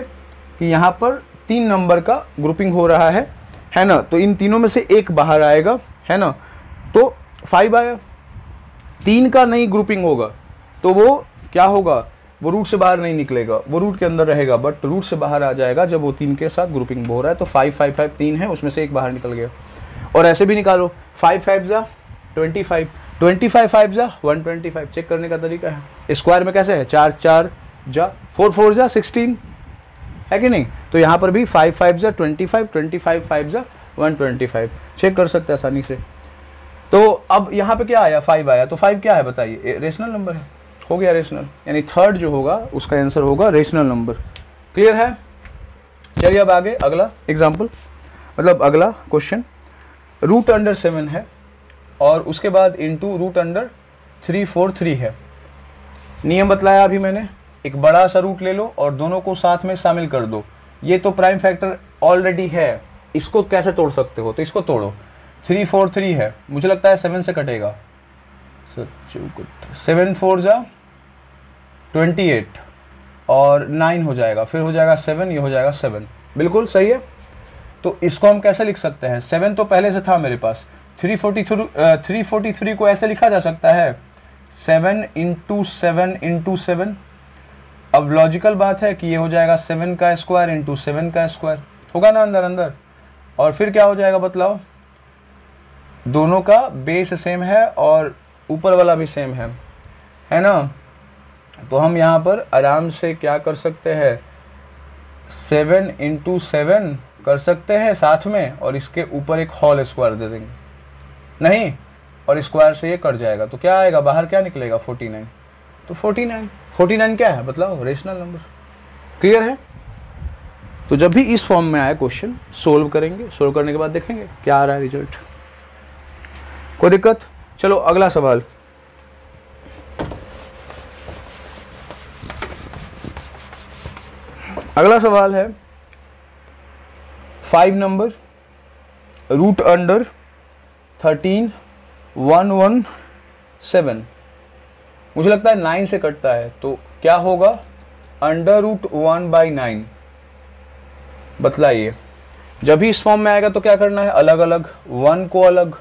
कि यहाँ पर तीन नंबर का ग्रुपिंग हो रहा है। है ना? तो इन तीनों में से एक बाहर आएगा। है ना? तो फाइव आया। तीन का नहीं ग्रुपिंग होगा। तो वो क्या होगा? वो रूट से बाहर नहीं निकलेगा। वो रूट के अंदर रहेगा। बट रूट से बाहर आ जाएगा जब वो तीन के साथ ग्रुपिंग हो रहा है। तो फाइव फाइव फाइव तीन है। उसमें से एक बाहर निकल गया। और ऐसे भी निकालो। फाइव फाइव ज़ा। Twenty five twenty five five ज़ा वन ट्वेंटी फाइव चेक करने का तरीका है। स्क्वायर में कैसे है? चार चार जा फोर फोर जा सिक्सटीन है कि नहीं? तो यहाँ पर भी फाइव फाइव जा twenty five twenty five five जा वन ट्वेंटी फाइव चेक कर सकते हैं आसानी से। तो अब यहाँ पे क्या आया? फाइव आया। तो फाइव क्या है बताइए? रेशनल नंबर है। हो गया रेशनल यानी थर्ड जो होगा, उसका आंसर होगा रेशनल नंबर क्लियर है? चलिए अब आगे अगला एग्ज़ाम्पल मतलब अगला क्वेश्चन रूट अंडर सेवन है। और उसके बाद into root under three four three है। नियम बतलाया अभी मैंने, एक बड़ा सा रूट ले लो और दोनों को साथ में शामिल कर दो। ये तो प्राइम फैक्टर ऑलरेडी है। इसको कैसे तोड़ सकते हो? तो इसको तोड़ो। थ्री फोर थ्री है। मुझे लगता है सेवन से कटेगा। सेवन फोर जा ट्वेंटी एट और नाइन हो जाएगा। फिर हो जाएगा सेवन ये हो जाएगा सेवन बिल्कुल सही है? तो इसको हम कैसे लिख सकते हैं? सेवन तो पहले से था मेरे पास। Three forty three three forty three को ऐसे लिखा जा सकता है। Seven into seven into seven. अब लॉजिकल बात है कि ये हो जाएगा सेवन का स्क्वायर इंटू सेवन का स्क्वायर होगा ना अंदर अंदर? और फिर क्या हो जाएगा बतलाओ? दोनों का बेस सेम है और ऊपर वाला भी सेम है। है ना? तो हम यहाँ पर आराम से क्या कर सकते हैं? सेवन इंटू सेवन कर सकते हैं साथ में और इसके ऊपर एक हॉल स्क्वायर दे देंगे। नहीं, और स्क्वायर से ये कट जाएगा। तो क्या आएगा? बाहर क्या निकलेगा? फोर्टी नाइन तो फोर्टी नाइन फोर्टी नाइन क्या है? मतलब रेशनल नंबर क्लियर है? तो जब भी इस फॉर्म में आए क्वेश्चन सोल्व करेंगे। सोल्व करने के बाद देखेंगे क्या आ रहा है रिज़ल्ट कोई दिक्कत? चलो, अगला सवाल। अगला सवाल है five number root under thirteen one one seven मुझे लगता है नाइन से कटता है तो क्या होगा? Under root one by nine बतलाइए। जब भी इस फॉर्म में आएगा तो क्या करना है? अलग अलग. वन को अलग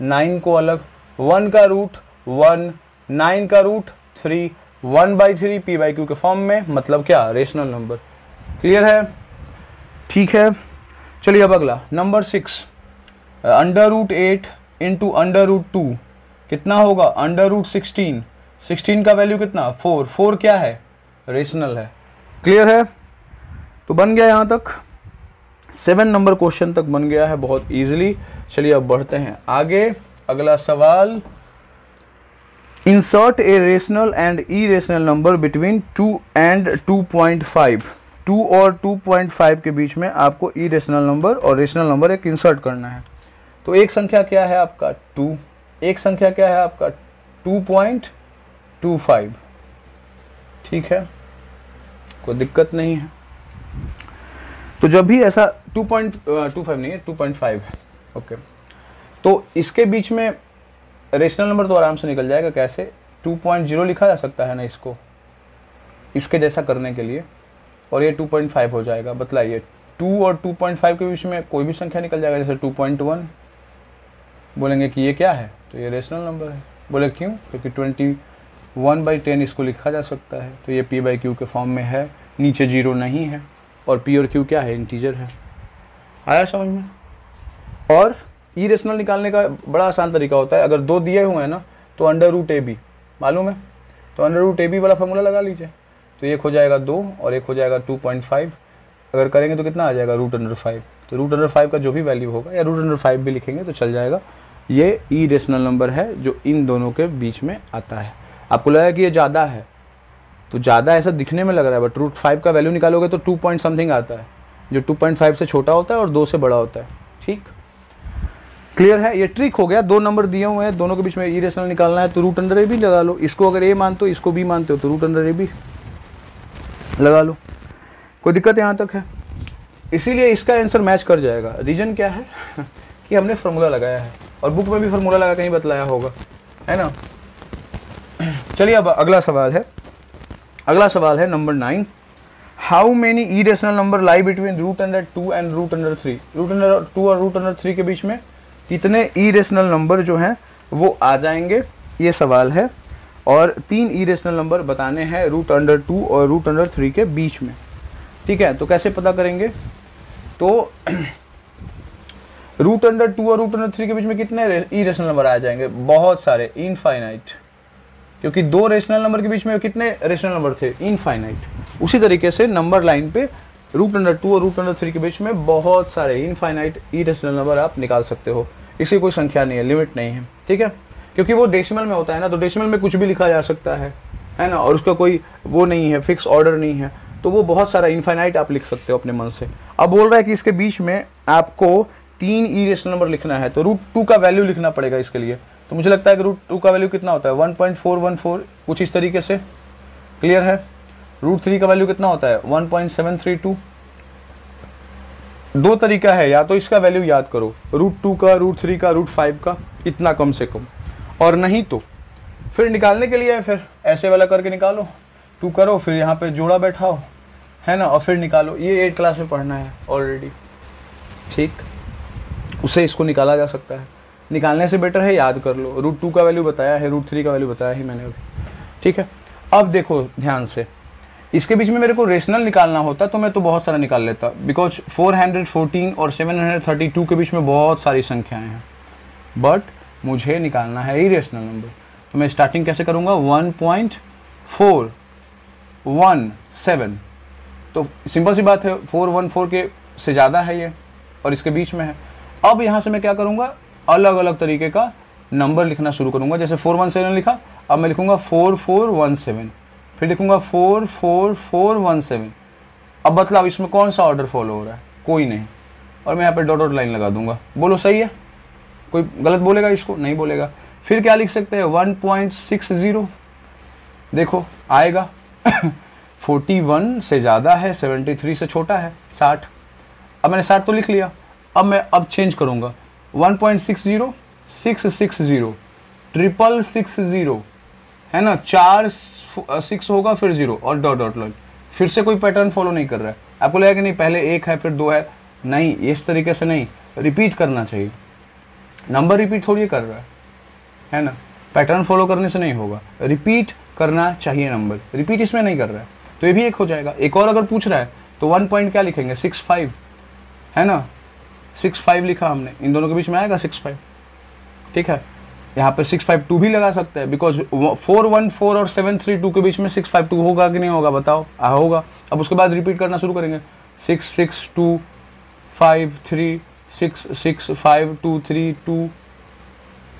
नाइन को अलग. वन का रूट वन नाइन का root three one by three P by Q के फॉर्म में. मतलब क्या? रेशनल नंबर क्लियर है? ठीक है? चलिए अब अगला. Number six under root eight into under root two कितना होगा? अंडर रूट सिक्सटीन सिक्सटीन का वैल्यू कितना? फोर फोर क्या है? रेशनल है. क्लियर है? तो बन गया यहाँ तक. सेवन नंबर क्वेश्चन तक बन गया है बहुत ईजिली चलिए अब बढ़ते हैं. आगे अगला सवाल. Insert a rational and irrational number between two and two point five two और 2.5 के बीच में आपको ई रेशनल नंबर और रेशनल नंबर एक इंसर्ट करना है. तो एक संख्या क्या है आपका? टू। एक संख्या क्या है आपका? 2.25 ठीक है? कोई दिक्कत नहीं है। तो जब भी ऐसा 2.25 नहीं है 2.5 है। ओके। तो इसके बीच में रेशनल नंबर तो आराम से निकल जाएगा। कैसे? 2.0 लिखा जा सकता है ना इसको? इसके जैसा करने के लिए। और ये 2.5 हो जाएगा। बतलाइए 2 और 2.5 के बीच में कोई भी संख्या निकल जाएगा? जैसे 2.1 बोलेंगे कि ये क्या है? तो ये रेशनल नंबर है। बोले क्यों? क्योंकि ट्वेंटी वन बाई टेन इसको लिखा जा सकता है। तो ये पी बाई क्यू के फॉर्म में है, नीचे ज़ीरो नहीं है। और पी और क्यू क्या है? इंटीजर है। आया समझ में? और ई रेशनल निकालने का बड़ा आसान तरीका होता है। अगर दो दिए हुए हैं ना तो अंडर रूट ए बी मालूम है? तो अंडर रूट ए बी वाला फॉर्मूला लगा लीजिए। तो एक हो जाएगा दो और एक हो जाएगा टू पॉइंट फाइव अगर करेंगे तो कितना आ जाएगा? रूट अंडर फाइव तो रूट अंडर फाइव का जो भी वैल्यू होगा, या रूट अंडर फाइव भी लिखेंगे तो चल जाएगा। ये ई रेशनल नंबर है जो इन दोनों के बीच में आता है। आपको लगा कि ये ज़्यादा है। तो ज़्यादा ऐसा दिखने में लग रहा है बट रूट फाइव का वैल्यू निकालोगे तो टू पॉइंट समथिंग आता है, जो टू पॉइंट फाइव से छोटा होता है और दो से बड़ा होता है। ठीक? क्लियर है? ये ट्रिक हो गया। दो नंबर दिए हुए हैं, दोनों के बीच में ई रेशनल निकालना है तो रूट अंडर ए भी लगा लो। इसको अगर ए मानते हो, इसको भी मानते हो तो रूट अंडर ए भी लगा लो। कोई दिक्कत यहाँ तक है? इसीलिए इसका आंसर मैच कर जाएगा। रीजन क्या है? कि हमने फार्मूला लगाया है। और बुक में भी फार्मूला लगा कहीं बतलाया होगा। है ना? चलिए अब अगला सवाल है। अगला सवाल है number nine how many irrational number lie between root under two and root under three root under two और रूट अंडर थ्री के बीच में कितने ई रेशनल नंबर जो हैं, वो आ जाएँगे? ये सवाल है। और तीन ई रेशनल नंबर बताने हैं रूट अंडर टू और रूट अंडर थ्री के बीच में। ठीक है? तो कैसे पता करेंगे? तो रूट अंडर टू और रूट अंडर थ्री के बीच में कितने इरेशनल नंबर आ जाएँगे? बहुत सारे। इनफाइनाइट क्योंकि दो रेशनल नंबर के बीच में कितने रेशनल नंबर थे? इनफाइनाइट उसी तरीके से नंबर लाइन पे रूट अंडर टू और रूट अंडर थ्री के बीच में बहुत सारे इनफाइनाइट इरेशनल नंबर आप निकाल सकते हो। इसकी कोई संख्या नहीं है लिमिट नहीं है। ठीक है? क्योंकि वो डेसिमल में होता है ना तो डेसिमल में कुछ भी लिखा जा सकता है। है ना? और उसका कोई वो नहीं है फिक्स ऑर्डर नहीं है। तो वो बहुत सारा इनफाइनाइट आप लिख सकते हो अपने मन से। अब बोल रहा है कि इसके बीच में आपको तीन इरेशनल नंबर लिखना है तो रूट टू का वैल्यू लिखना पड़ेगा इसके लिए। तो मुझे लगता है कि रूट टू का वैल्यू कितना होता है? One point four one four कुछ इस तरीके से। क्लियर है? रूट थ्री का वैल्यू कितना होता है? One point seven three two दो तरीका है, या तो इसका वैल्यू याद करो। रूट टू का रूट थ्री का रूट फाइव का, इतना कम से कम। और नहीं तो फिर निकालने के लिए फिर, ऐसे वाला करके निकालो। टू करो, फिर यहाँ पे जोड़ा बैठाओ। है ना? और फिर निकालो। ये एट क्लास में पढ़ना है ऑलरेडी ठीक? उससे इसको निकाला जा सकता है। निकालने से बेटर है, याद कर लो। रूट टू का वैल्यू बताया है रूट थ्री का वैल्यू बताया ही मैंने अभी। ठीक है? अब देखो ध्यान से। इसके बीच में मेरे को रेशनल निकालना होता तो मैं तो बहुत सारा निकाल लेता। बिकॉज़ 414 और 732 के बीच में बहुत सारी संख्याएँ हैं। बट मुझे निकालना है ही रेशनल नंबर तो मैं स्टार्टिंग कैसे करूँगा? One point four one seven तो सिंपल सी बात है फोर वन फोर के से ज़्यादा है ये, और इसके बीच में है। अब यहाँ से मैं क्या करूँगा? अलग अलग तरीके का नंबर लिखना शुरू करूँगा। जैसे फोर वन सेवन लिखा, अब मैं लिखूँगा फोर फोर वन सेवन। फिर लिखूँगा four four four one seven. अब मतलब इसमें कौन सा ऑर्डर फॉलो हो रहा है? कोई नहीं। और मैं यहाँ पे डॉट डॉट लाइन लगा दूँगा। बोलो, सही है? कोई गलत बोलेगा इसको? नहीं बोलेगा। फिर क्या लिख सकते हैं? One point six zero. देखो, आएगा। फोर्टी वन से ज़्यादा है, सेवेंटी थ्री से छोटा है, साठ। अब मैंने साठ तो लिख लिया। अब मैं अब चेंज करूँगा। One point six zero six six zero triple six zero है ना? चार सिक्स होगा, फिर ज़ीरो और डॉट डॉट लाइन फिर से कोई पैटर्न फॉलो नहीं कर रहा है। आपको लगेगा कि नहीं, पहले एक है, फिर दो है। नहीं, इस तरीके से नहीं। रिपीट करना चाहिए। नंबर रिपीट थोड़ी कर रहा है। है ना? पैटर्न फॉलो करने से नहीं होगा। रिपीट करना चाहिए नंबर रिपीट इसमें नहीं कर रहा है। तो ये भी एक हो जाएगा। एक और अगर पूछ रहा है तो वन पॉइंट क्या लिखेंगे? सिक्स फाइव है ना? सिक्स फाइव लिखा हमने। इन दोनों के बीच में आएगा सिक्स फाइव? ठीक है? यहाँ पे सिक्स फाइव टू भी लगा सकते हैं बिकॉज़ फोर वन फोर और सेवन थ्री टू के बीच में सिक्स फाइव टू होगा कि नहीं होगा, बताओ। आ, होगा। अब उसके बाद रिपीट करना शुरू करेंगे। Six six two five three six six five two three two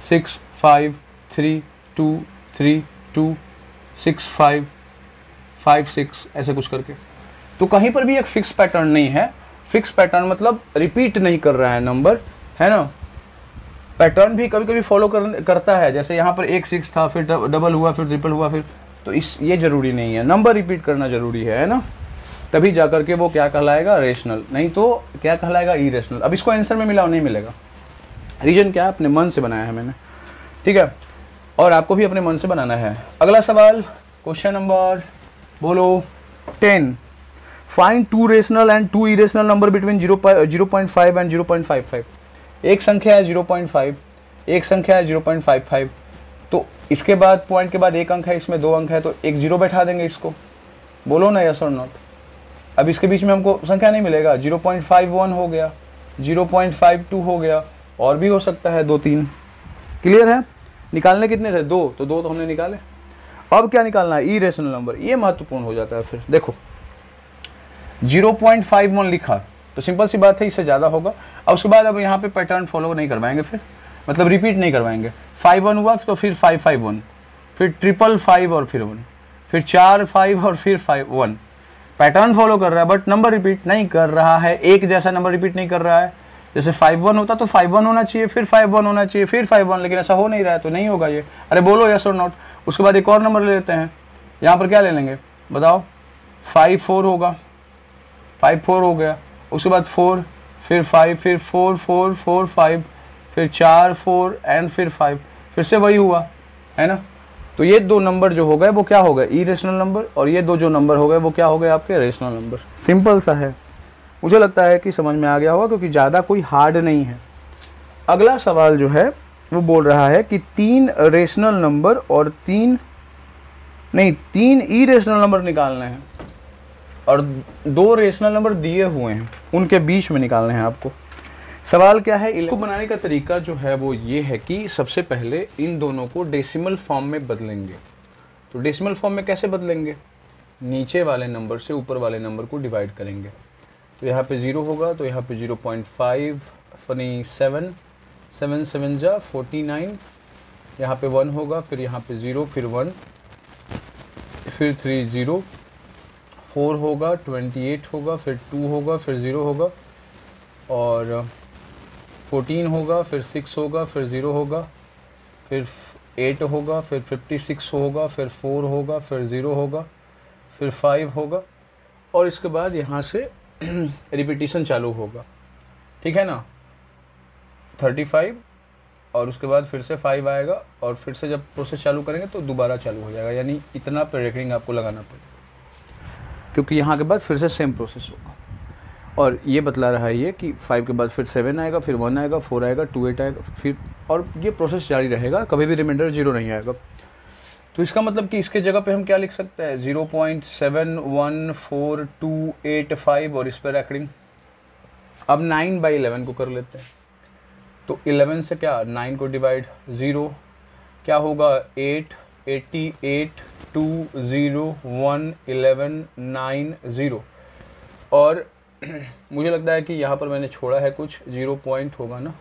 six five three two three two six five five six, ऐसे कुछ करके। तो कहीं पर भी एक फिक्स पैटर्न नहीं है। फिक्स पैटर्न मतलब रिपीट नहीं कर रहा है नंबर है ना? पैटर्न भी कभी कभी फॉलो कर, करता है जैसे यहाँ पर एक सिक्स था फिर डबल हुआ फिर ट्रिपल हुआ फिर तो इस ये ज़रूरी नहीं है। नंबर रिपीट करना ज़रूरी है है ना? तभी जा करके वो क्या कहलाएगा? रेशनल नहीं तो क्या कहलाएगा? ई अब इसको आंसर में मिला और नहीं मिलेगा। रीजन क्या? अपने मन से बनाया है मैंने। ठीक है? और आपको भी अपने मन से बनाना है। अगला सवाल क्वेश्चन नंबर बोलो ten find two rational and two irrational number between zero zero point five and zero point five five. एक संख्या है ज़ीरो पॉइंट फाइव, एक संख्या है ज़ीरो पॉइंट फाइव फाइव। तो इसके बाद पॉइंट के बाद एक अंक है, इसमें दो अंक है तो एक ज़ीरो बैठा देंगे इसको। बोलो ना यस और नॉट अब इसके बीच में हमको संख्या नहीं मिलेगा। ज़ीरो पॉइंट फाइव वन हो गया, ज़ीरो पॉइंट फाइव टू हो गया, और भी हो सकता है दो तीन। क्लियर है? निकालने कितने थे? दो। तो दो तो हमने निकाले। अब क्या निकालना है? ई रेशनल नंबर ये महत्वपूर्ण हो जाता है फिर। देखो ज़ीरो पॉइंट फाइव वन लिखा तो सिंपल सी बात है, इससे ज़्यादा होगा। और उसके बाद अब यहाँ पे पैटर्न फॉलो नहीं करवाएँगे फिर मतलब रिपीट नहीं करवाएँगे। फाइव वन हुआ तो फिर फाइव फाइव वन, फिर ट्रिपल फाइव और फिर वन, फिर चार फाइव और फिर फाइव वन। पैटर्न फॉलो कर रहा है बट नंबर रिपीट नहीं कर रहा है, एक जैसा नंबर रिपीट नहीं कर रहा है। जैसे फाइव वन होता तो फाइव वन होना चाहिए, फिर फाइव वन होना चाहिए, फिर फाइव वन, लेकिन ऐसा हो नहीं रहा है तो नहीं होगा ये। अरे बोलो यस और नॉट उसके बाद एक और नंबर ले लेते हैं। यहाँ पर क्या ले लेंगे? बताओ, फाइव फोर होगा। फाइव फोर हो गया। उसके बाद फोर फिर फाइव फिर फोर फोर फोर फाइव फिर चार फोर एंड फिर फाइव फिर से वही हुआ है ना? तो ये दो नंबर जो हो गए वो क्या हो गए? ई रेशनल नंबर और ये दो जो नंबर हो गए वो क्या हो गए आपके? रेशनल नंबर सिंपल सा है। मुझे लगता है कि समझ में आ गया होगा क्योंकि ज़्यादा कोई हार्ड नहीं है। अगला सवाल जो है वो बोल रहा है कि तीन रेशनल नंबर और तीन नहीं तीन ई रेशनल नंबर निकालने हैं। और दो रेशनल नंबर दिए हुए हैं। उनके बीच में निकालने हैं आपको। सवाल क्या है? इसको बनाने का तरीका जो है वो ये है कि सबसे पहले इन दोनों को डेसिमल फॉर्म में बदलेंगे। तो डेसिमल फॉर्म में कैसे बदलेंगे? नीचे वाले नंबर से ऊपर वाले नंबर को डिवाइड करेंगे। तो यहाँ पे ज़ीरो होगा तो यहाँ पे zero point five funny seven seven seven जा फोर्टी नाइन यहाँ पे वन होगा, फिर यहाँ पे ज़ीरो फिर वन फिर थ्री ज़ीरो फोर होगा, ट्वेंटी एट होगा, फिर टू होगा, फिर ज़ीरो होगा और फोर्टीन होगा, फिर सिक्स होगा, फिर ज़ीरो होगा, फिर एट होगा, फिर फिफ्टी सिक्स होगा, फिर फोर होगा, फिर ज़ीरो होगा, फिर फाइव होगा और इसके बाद यहाँ से रिपीटिशन चालू होगा। ठीक है ना? थर्टी फाइव और उसके बाद फिर से फाइव आएगा और फिर से जब प्रोसेस चालू करेंगे तो दोबारा चालू हो जाएगा। यानी इतना पे आपको लगाना पड़ेगा। क्योंकि यहाँ के बाद फिर से सेम प्रोसेस होगा। और ये बतला रहा है ये कि फाइव के बाद फिर सेवन आएगा, फिर वन आएगा फोर आएगा टू एट आएगा, फिर और ये प्रोसेस जारी रहेगा, कभी भी रिमाइंडर ज़ीरो नहीं आएगा। तो इसका मतलब कि इसके जगह पे हम क्या लिख सकते हैं? Zero point seven one four two eight five और इस पर रैकडिंग अब नाइन बाई इलेवन को कर लेते हैं। तो इलेवन से क्या? नाइन को डिवाइड ज़ीरो क्या होगा? Eight eighty eight two zero one eleven nine zero और मुझे लगता है कि यहाँ पर मैंने छोड़ा है कुछ ज़ीरो पॉइंट होगा ना?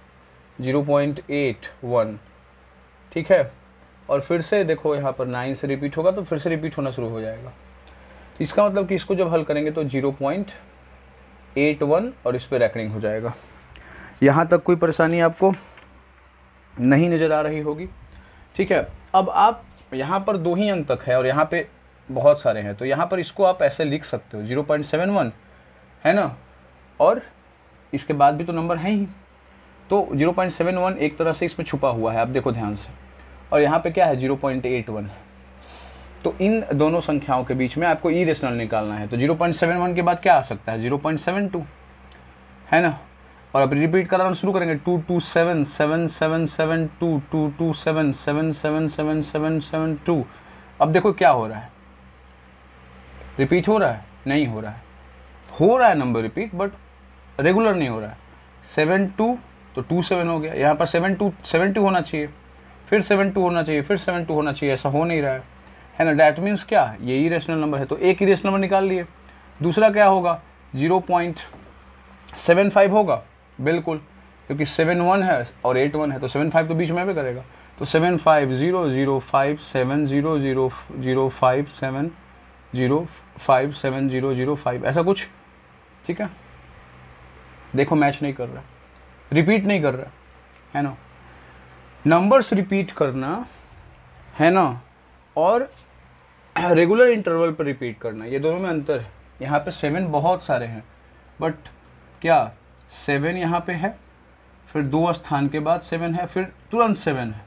ज़ीरो पॉइंट एट वन ठीक है? और फिर से देखो यहाँ पर नाइन से रिपीट होगा तो फिर से रिपीट होना शुरू हो जाएगा। इसका मतलब कि इसको जब हल करेंगे तो ज़ीरो पॉइंट एट वन और इस पर रैकडिंग हो जाएगा। यहाँ तक कोई परेशानी आपको नहीं नज़र आ रही होगी। ठीक है? अब आप यहाँ पर दो ही अंक तक है और यहाँ पे बहुत सारे हैं। तो यहाँ पर इसको आप ऐसे लिख सकते हो, ज़ीरो पॉइंट सेवन वन, है ना? और इसके बाद भी तो नंबर है ही। तो ज़ीरो पॉइंट सेवन वन एक तरह से इसमें छुपा हुआ है, आप देखो ध्यान से। और यहाँ पे क्या है? Zero point eight one. तो इन दोनों संख्याओं के बीच में आपको ई रेशनल निकालना है। तो ज़ीरो पॉइंट सेवन वन के बाद क्या आ सकता है? ज़ीरो पॉइंट सेवन टू, है ना? और अब रिपीट कराना शुरू करेंगे। Two two, seven seven seven seven, two two two, seven seven seven seven seven seven, two. अब देखो क्या हो रहा है। रिपीट हो रहा है? नहीं हो रहा है। हो रहा है नंबर रिपीट बट रेगुलर नहीं हो रहा है। सेवन, टू तो टू, सेवन हो गया। यहाँ पर सेवन, टू सेवन, टू होना चाहिए। फिर सेवन, टू होना चाहिए। फिर सेवन, टू होना चाहिए। ऐसा हो नहीं रहा है। है ना? डैट मीन्स क्या? ये ही रेशनल नंबर है। तो एक ही रेशनल नंबर निकाल लिए। दूसरा क्या होगा? ज़ीरो पॉइंट सेवन फाइव होगा। बिल्कुल, क्योंकि सेवन वन है और एट वन है तो सेवन फाइव तो बीच में भी करेगा। तो seven five zero zero five seven zero zero zero five seven zero five seven zero zero five ऐसा कुछ? ठीक है? देखो मैच नहीं कर रहा रिपीट नहीं कर रहा है। ना? नंबर्स रिपीट करना, है ना? और रेगुलर इंटरवल पर रिपीट करना, ये दोनों में अंतर है। यहाँ पे सेवन बहुत सारे हैं बट क्या? सेवन यहाँ पे है, फिर दो स्थान के बाद सेवन है, फिर तुरंत सेवन है,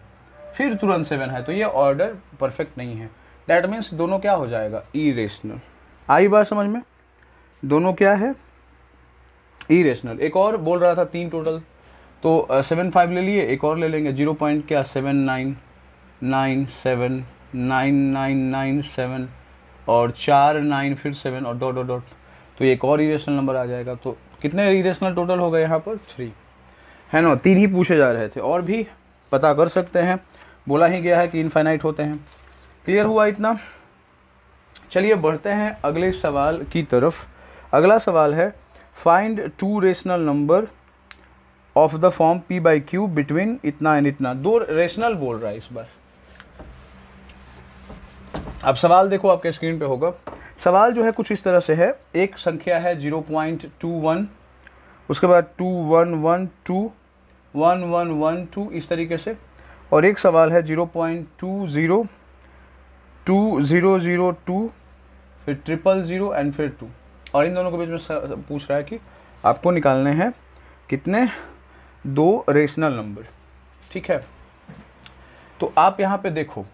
फिर तुरंत सेवन है तो ये ऑर्डर परफेक्ट नहीं है। दैट मीन्स दोनों क्या हो जाएगा? ई रेशनल आई बात समझ में? दोनों क्या है? ई रेशनल एक और बोल रहा था तीन टोटल तो सेवन फाइव ले लिए, एक और ले लेंगे ज़ीरो पॉइंट क्या? Seven nine nine seven nine nine nine seven और चार नाइन फिर सेवन और डॉट डॉट डॉट तो एक और इरेशनल नंबर आ जाएगा तो कितने इरेशनल टोटल हो गए यहाँ पर? थ्री है ना? तीन ही पूछे जा रहे थे। और भी पता कर सकते हैं। बोला ही गया है कि इनफाइनाइट होते हैं। क्लियर हुआ इतना? चलिए बढ़ते हैं अगले सवाल की तरफ़। अगला सवाल है find two rational number of the form P by Q between इतना एंड इतना। दो रेशनल बोल रहा है इस बार। अब सवाल देखो आपके स्क्रीन पे होगा। सवाल जो है कुछ इस तरह से है। एक संख्या है ज़ीरो पॉइंट टू वन, उसके बाद two one one two, one one one two, इस तरीके से। और एक सवाल है zero point two zero two zero zero two, फिर ट्रिपल ज़ीरो एंड फिर टू। और इन दोनों के बीच में पूछ रहा है कि आपको निकालने हैं कितने? दो रेशनल नंबर। ठीक है? तो आप यहाँ पे देखो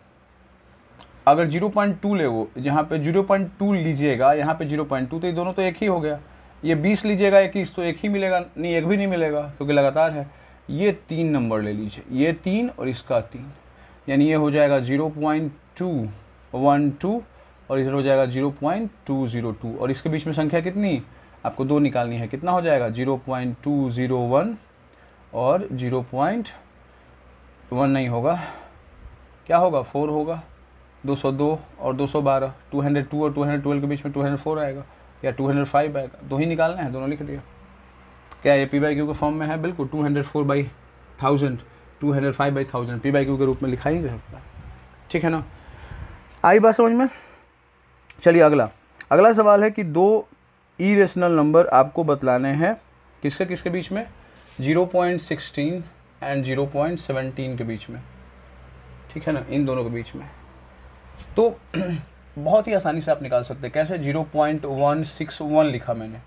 अगर 0.2 ले वो, जहाँ पे 0.2 लीजिएगा, यहाँ पे 0.2 तो ये दोनों तो एक ही हो गया। ये 20 लीजिएगा इक्कीस तो एक ही मिलेगा, नहीं, एक भी नहीं मिलेगा, क्योंकि लगातार है। ये तीन नंबर ले लीजिए, ये तीन और इसका तीन। यानी ये हो जाएगा zero point two one two और इधर हो जाएगा zero point two zero two. और इसके बीच में संख्या कितनी? आपको दो निकालनी है, कितना हो जाएगा? Zero point two zero one और ज़ीरो पॉइंट वन नहीं होगा। क्या होगा? फोर होगा। दो सौ दो और दो सौ बारह टू हंड्रेड टू और टू हंड्रेड ट्वेल्व के बीच में टू हंड्रेड फोर आएगा, या टू हंड्रेड फाइव आएगा, दो ही निकालना है, दोनों लिख दिया। क्या ये पी बाई क्यू के फॉर्म में है? बिल्कुल two hundred four by thousand two hundred five by thousand P by Q के रूप में लिखा ही नहीं सकता। ठीक है ना? आई बात समझ में? चलिए अगला। अगला सवाल है कि दो ई रेशनल नंबर आपको बतलाने हैं। किसके किसके बीच में? Zero point sixteen and zero point seventeen के बीच में। ठीक है ना? इन दोनों के बीच में। तो बहुत ही आसानी से आप निकाल सकते हैं। कैसे? Zero point one six one लिखा मैंने।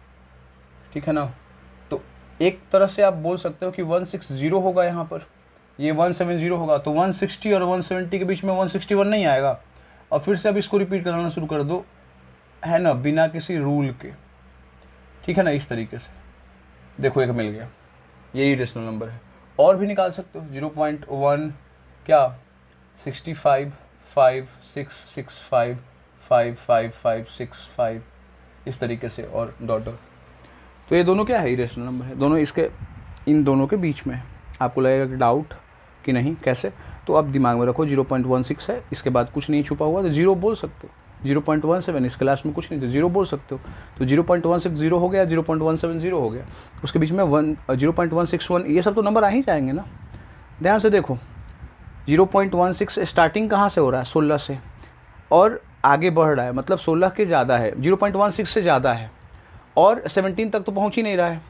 ठीक है ना? तो एक तरह से आप बोल सकते हो कि वन सिक्स ज़ीरो होगा यहाँ पर। ये वन सेवन ज़ीरो होगा। तो वन सिक्सटी और वन सेवेंटी के बीच में वन सिक्सटी वन नहीं आएगा। और फिर से अब इसको रिपीट कराना शुरू कर दो। है ना? बिना किसी रूल के। ठीक है ना? इस तरीके से। देखो, एक मिल गया। यही रेशनल नंबर है। और भी निकाल सकते हो। ज़ीरो पॉइंट वन क्या? Sixty five five six six five five five five six five इस तरीके से और डॉटर तो ये दोनों क्या है? इरेशनल नंबर है। दोनों इसके, इन दोनों के बीच में है। आपको लगेगा कि डाउट कि नहीं, कैसे? तो आप दिमाग में रखो ज़ीरो पॉइंट वन सिक्स है। इसके बाद कुछ नहीं छुपा हुआ तो ज़ीरो बोल सकते हो। ज़ीरो पॉइंट वन सेवन इसके लास्ट में कुछ नहीं तो ज़ीरो बोल सकते हो। तो zero point one six zero हो गया zero point one seven zero हो गया। उसके बीच में one zero point one six one ये सब तो नंबर आ ही जाएँगे ना। ध्यान से देखो। Zero point one six starting कहाँ से हो रहा है? सोलह से। और आगे बढ़ रहा है मतलब सोलह के ज़्यादा है, ज़ीरो पॉइंट वन सिक्स से ज़्यादा है। और सेवनटीन तक तो पहुँच ही नहीं रहा है।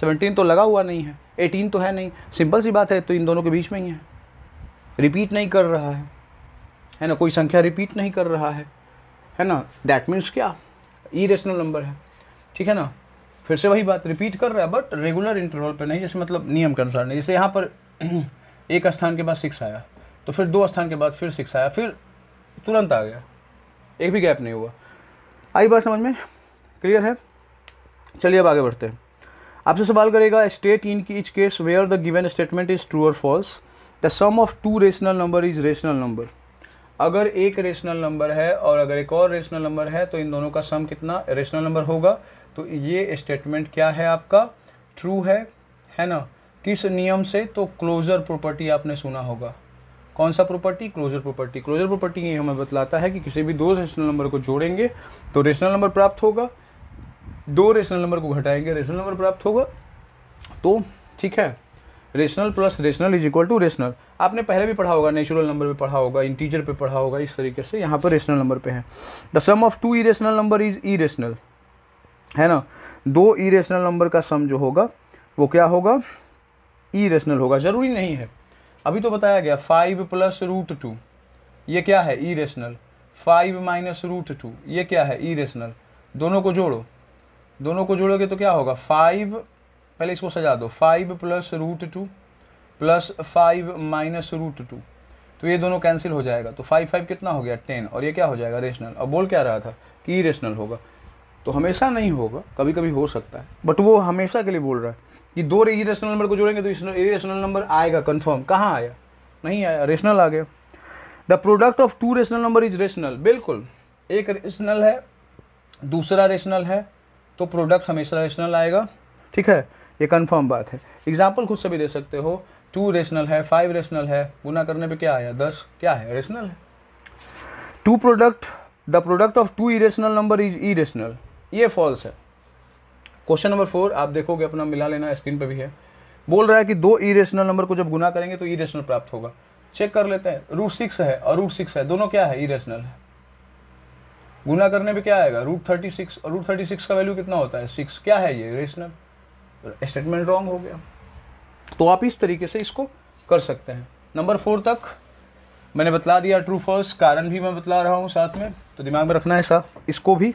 सेवनटीन तो लगा हुआ नहीं है, एटीन तो है नहीं। सिंपल सी बात है तो इन दोनों के बीच में ही है। रिपीट नहीं कर रहा है। है ना, कोई संख्या रिपीट नहीं कर रहा है। है ना दैट मीन्स क्या? ई नंबर है। ठीक है ना? फिर से वही बात रिपीट कर रहा है बट रेगुलर इंटरवल पर नहीं, जैसे मतलब नियम के अनुसार नहीं। जैसे यहाँ पर एक स्थान के बाद सिक्स आया। तो फिर दो स्थान के बाद फिर सिक्स आया, फिर तुरंत आ गया। एक भी गैप नहीं हुआ। आई बात समझ में? क्लियर है? चलिए अब आगे बढ़ते हैं। आपसे सवाल करेगा state in each case where the given statement is true और false the sum of two rational number is rational number अगर एक रेशनल नंबर है और अगर एक और रेशनल नंबर है तो इन दोनों का सम कितना रेशनल नंबर होगा। तो ये स्टेटमेंट क्या है आपका? ट्रू है है ना? किस नियम से? तो क्लोजर प्रॉपर्टी आपने सुना होगा। कौन सा property closure property closure property ये हमें बतलाता है कि किसी भी दो रेशनल नंबर को जोड़ेंगे तो रेशनल नंबर प्राप्त होगा। दो रेशनल नंबर को घटाएँगे रेशनल नंबर प्राप्त होगा। तो ठीक है। Rational plus rational is equal to rational आपने पहले भी पढ़ा होगा नेचुरल नंबर पे पढ़ा होगा इंटीजर पे पढ़ा होगा, इस तरीके से यहाँ पर रेशनल नंबर पे है। The sum of two irrational number is irrational है ना? दो ई रेशनल नंबर का सम जो होगा, वो क्या होगा? ई रेशनल होगा। ज़रूरी नहीं है। अभी तो बताया गया फाइव प्लस रूट टू ये क्या है? Irrational five minus root two ये क्या है? ई रेशनल दोनों को जोड़ो। दोनों को जोड़ोगे तो क्या होगा? फाइव पहले इसको सजा दो। Five plus root two plus five minus root two तो ये दोनों कैंसिल हो जाएगा। तो फाइव फाइव कितना हो गया? टेन और ये क्या हो जाएगा? रेशनल अब बोल क्या रहा था कि ई रेशनल होगा। तो हमेशा नहीं होगा कभी कभी हो सकता है। बट वो हमेशा के लिए बोल रहा है। कि दो इरेशनल नंबर को जोड़ेंगे तो इरेशनल नंबर आएगा कंफर्म कहाँ आया? नहीं आया रेशनल आ गया। The product of two rational number is rational बिल्कुल। एक रेशनल है, दूसरा रेशनल है तो प्रोडक्ट हमेशा रेशनल आएगा। ठीक है? ये कंफर्म बात है। एग्ज़ाम्पल खुद से भी दे सकते हो। टू रेशनल है फाइव रेशनल है। गुना करने पे क्या आया? दस। क्या है? रेशनल है। Two product the product of two irrational number is irrational ये फॉल्स है। क्वेश्चन नंबर फोर आप देखोगे अपना मिला लेना स्क्रीन पर भी है। बोल रहा है कि दो इरेशनल नंबर को जब गुना करेंगे तो इरेशनल प्राप्त होगा। चेक कर लेते हैं। रूट सिक्स है और रूट सिक्स है। दोनों क्या है? इरेशनल है। गुना करने पे क्या आएगा? रूट थर्टी सिक्स और रूट थर्टी सिक्स का वैल्यू कितना होता है? सिक्स क्या है ये? रेशनल स्टेटमेंट रॉन्ग हो गया। तो आप इस तरीके से इसको कर सकते हैं। नंबर फोर तक मैंने बतला दिया ट्रू फॉल्स कारण भी मैं बतला रहा हूँ साथ में। तो दिमाग में रखना है साहब इसको भी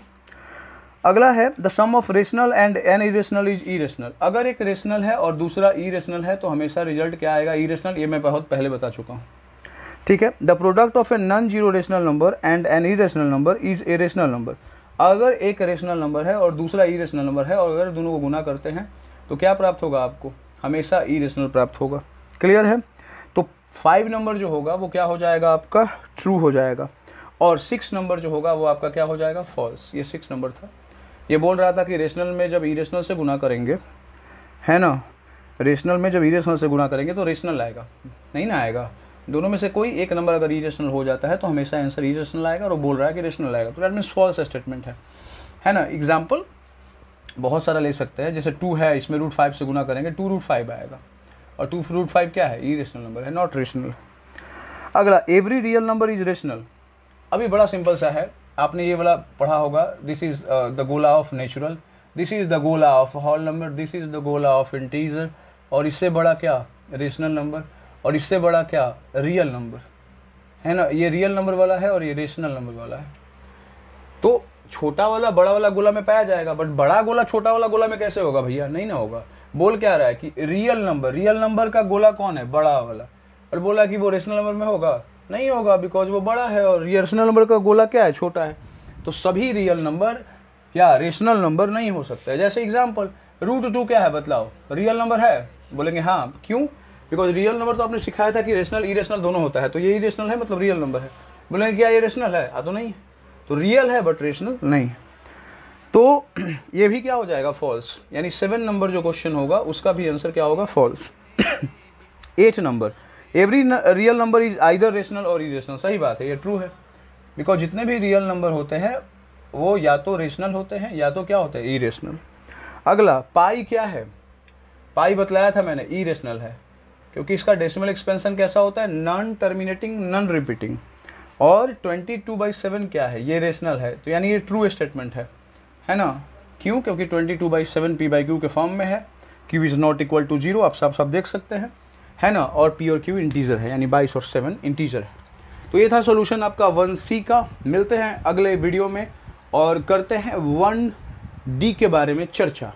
अगला है the sum of rational and an irrational is irrational अगर एक रेशनल है और दूसरा ई रेशनल है तो हमेशा रिज़ल्ट क्या आएगा? ई रेशनल ये मैं बहुत पहले बता चुका हूँ। ठीक है? The product of a non zero rational number and an irrational number is a rational number अगर एक रेशनल नंबर है और दूसरा ई रेशनल नंबर है और अगर दोनों को गुना करते हैं तो क्या प्राप्त होगा आपको? हमेशा इरेशनल प्राप्त होगा। क्लियर है? तो फाइव नंबर जो होगा, वो क्या हो जाएगा आपका? ट्रू हो जाएगा। और सिक्स नंबर जो होगा, वो आपका क्या हो जाएगा? फॉल्स ये सिक्स नंबर था। ये बोल रहा था कि रेशनल में जब इरेशनल से गुना करेंगे, है ना? रेशनल में जब इरेशनल से गुना करेंगे तो रेशनल आएगा। नहीं ना आएगा। दोनों में से कोई एक नंबर अगर इरेशनल हो जाता है तो हमेशा आंसर इरेशनल आएगा और वो बोल रहा है कि रेशनल आएगा। तो दैट मीन्स फॉल्स स्टेटमेंट है। है ना? एग्ज़ाम्पल बहुत सारा ले सकते हैं। जैसे टू है, इसमें रूट फाइव से गुना करेंगे टू रूट फाइव आएगा। और टू रूट फाइव क्या है? ई रेशनल नंबर है नॉट रेशनल अगला every real number is rational अभी बड़ा सिंपल सा है। आपने ये वाला पढ़ा होगा दिस इज़ द गोला of natural this is the गोला of whole number this is the गोला ऑफ़ इंटीजर और इससे बड़ा क्या? रेशनल नंबर और इससे बड़ा क्या? रियल नंबर है ना? ये रियल नंबर वाला है और ये रेशनल नंबर वाला है। तो छोटा वाला, बड़ा वाला गोला में पाया जाएगा बट बड़ा गोला, छोटा वाला गोला में कैसे होगा भैया? नहीं ना होगा। बोल क्या रहा है कि रियल नंबर रियल नंबर का गोला कौन है? बड़ा वाला। और बोला कि वो रेशनल नंबर में होगा? नहीं होगा बिकॉज़ वो बड़ा है और रेशनल नंबर का गोला क्या है? छोटा है। तो सभी रियल नंबर क्या रेशनल नंबर नहीं हो सकता। है जैसे एग्ज़ाम्पल रूट टू क्या है बतलाओ? रियल नंबर है? बोलेंगे हाँ। क्यों? बिकॉज़ रियल नंबर तो आपने सिखाया था कि रेशनल इरेशनल दोनों होता है। तो ये इरेशनल है मतलब रियल नंबर है। बोलेंगे, क्या ये रेशनल है? आ तो नहीं। तो रियल है बट रेशनल नहीं। तो ये भी क्या हो जाएगा? फॉल्स यानी सेवन नंबर जो क्वेश्चन होगा, उसका भी आंसर क्या होगा? False eight number every real number is either rational और इरेशनल सही बात है, ये ट्रू है। बिकॉज़ जितने भी रियल नंबर होते हैं, वो या तो रेशनल होते हैं, या तो क्या होते हैं? इरेशनल अगला पाई क्या है? पाई बतलाया था मैंने इरेशनल है। क्योंकि इसका डेसिमल एक्सपेंशन कैसा होता है? नॉन टर्मिनेटिंग नॉन रिपीटिंग और ट्वेंटी टू बाई सेवन क्या है? ये रेशनल है। तो यानी ये ट्रू स्टेटमेंट है। है ना? क्यों? क्योंकि twenty two by seven p by q के फॉर्म में है। Q is not equal to zero आप सब सब देख सकते हैं। है ना, और पी और क्यू इंटीजर है, यानी बाईस और सेवन इंटीजर है। तो ये था सोल्यूशन आपका वन सी का। मिलते हैं अगले वीडियो में और करते हैं वन डी के बारे में चर्चा।